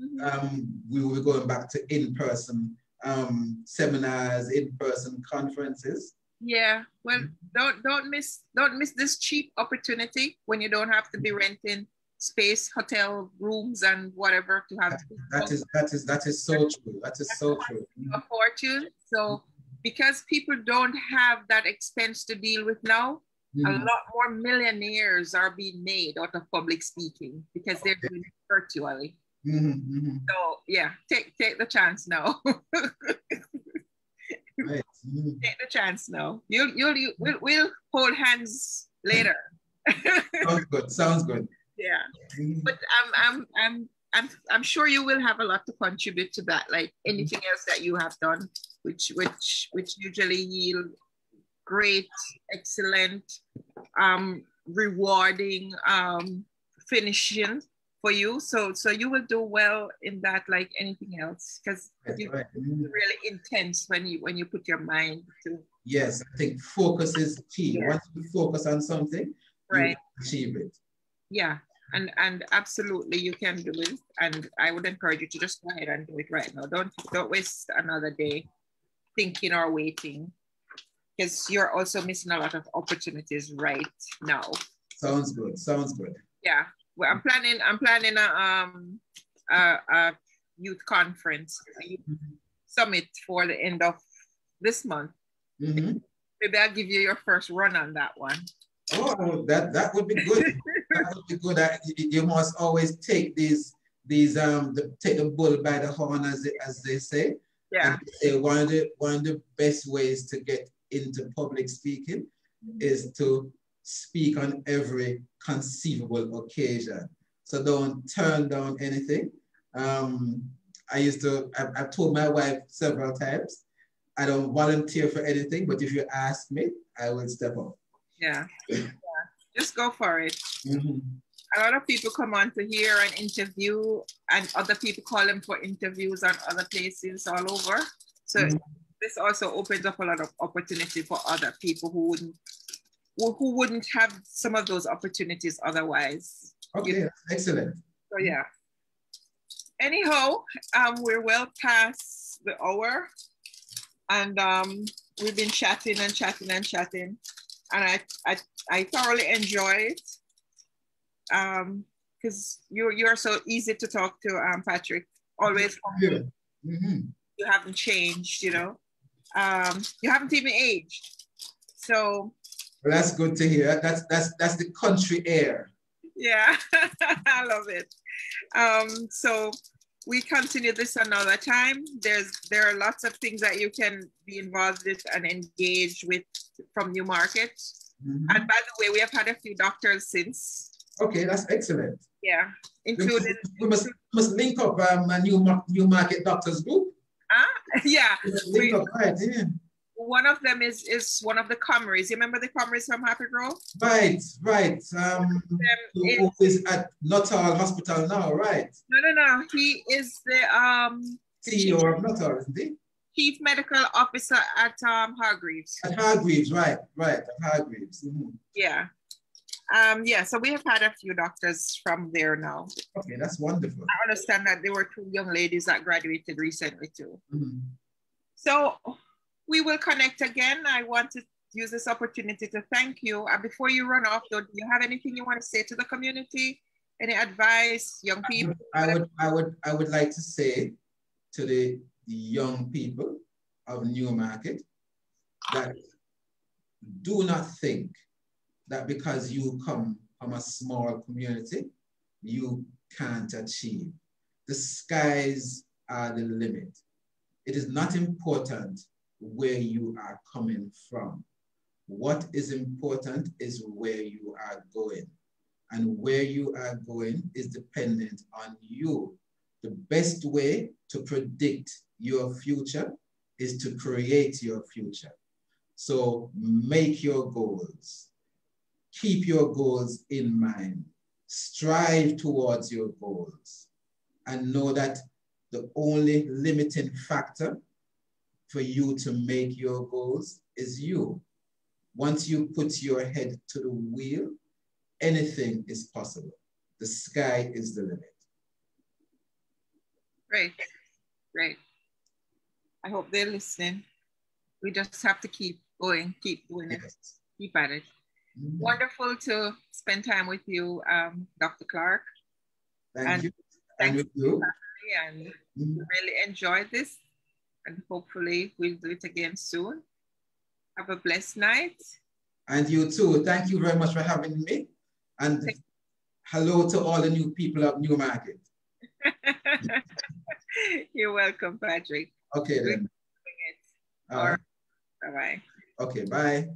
mm-hmm. um, we will be going back to in-person um, seminars, in-person conferences. Yeah. Well, don't don't miss don't miss this cheap opportunity when you don't have to be renting space, hotel rooms, and whatever to have. that, that is that is that is so true. That is so true. A fortune. So because people don't have that expense to deal with now, mm. a lot more millionaires are being made out of public speaking because they're doing it virtually. Mm-hmm, mm-hmm. So yeah, take take the chance now. right. Take the chance now. You'll you'll you, we'll, we'll hold hands later. Sounds good. Sounds good yeah but I'm, I'm i'm i'm i'm sure you will have a lot to contribute to that like anything else that you have done which which which usually yield great excellent um rewarding um finishing for you. So so you will do well in that like anything else because it's right. Really intense when you when you put your mind to yes i think focus is key. Yeah. once you focus on something right. achieve it. Yeah and and absolutely you can do it and i would encourage you to just go ahead and do it right now. Don't don't waste another day thinking or waiting because you're also missing a lot of opportunities right now. Sounds good sounds good. Yeah well i'm planning i'm planning a um a, a youth conference a youth summit for the end of this month mm-hmm. maybe i'll give you your first run on that one Oh, that that would be good. that would be good. I, you must always take these these um the, take the bull by the horn as they, as they say. Yeah. Say one of the one of the best ways to get into public speaking mm-hmm. is to speak on every conceivable occasion. So don't turn down anything. Um, I used to, I, I've told my wife several times, I don't volunteer for anything, but if you ask me, I will step up. Yeah. yeah. Just go for it. Mm-hmm. A lot of people come on to hear an interview, and other people call them for interviews on other places all over. So mm-hmm. this also opens up a lot of opportunity for other people who wouldn't who wouldn't have some of those opportunities otherwise. Okay, you know? excellent. So yeah. Anyhow, um, we're well past the hour, and um, we've been chatting and chatting and chatting and I, I, I thoroughly enjoy it um, because you're, you're so easy to talk to, um, Patrick. Always, yeah. mm-hmm. you haven't changed, you know. Um, you haven't even aged. So well, that's good to hear. That's that's that's the country air. Yeah, I love it. Um, so we continue this another time. There's there are lots of things that you can be involved with and engage with from New Market. Mm-hmm. And by the way, we have had a few doctors since. Okay, that's excellent. Yeah, including we must, we must link up um, a new new market doctors group. Ah, yeah. Link we, up, right? Yeah one of them is is one of the Comries. You remember the Comries from Happy Grove? Right, right. Um, who is at Nuttall Hospital now, right? No, no, no. He is the um CEO of Nuttall, isn't he? Chief Medical Officer at um, Hargreaves. At Hargreaves, right, right, at Hargreaves. Mm -hmm. Yeah. Um, yeah, so we have had a few doctors from there now. Okay, that's wonderful. I understand that there were two young ladies that graduated recently too. Mm -hmm. So we will connect again. I want to use this opportunity to thank you. And before you run off, though, do you have anything you want to say to the community? Any advice, young people? I would, I would, I would like to say to the young people of New Market that do not think that because you come from a small community, you can't achieve. The skies are the limit. It is not important where you are coming from. What is important is where you are going. And where you are going is dependent on you. The best way to predict your future is to create your future. So make your goals. Keep your goals in mind. Strive towards your goals. And know that the only limiting factor for you to make your goals is you. Once you put your head to the wheel, anything is possible. The sky is the limit. Great, great. I hope they're listening. We just have to keep going, keep doing it, keep at it. Mm -hmm. Wonderful to spend time with you, um, Dr. Clarke. Thank and you. Thank you. And mm -hmm. really enjoyed this and hopefully we'll do it again soon. Have a blessed night. And you too. Thank you very much for having me. And hello to all the new people of New Market. You're welcome, Patrick. Okay then. All right. Bye-bye. Okay, bye.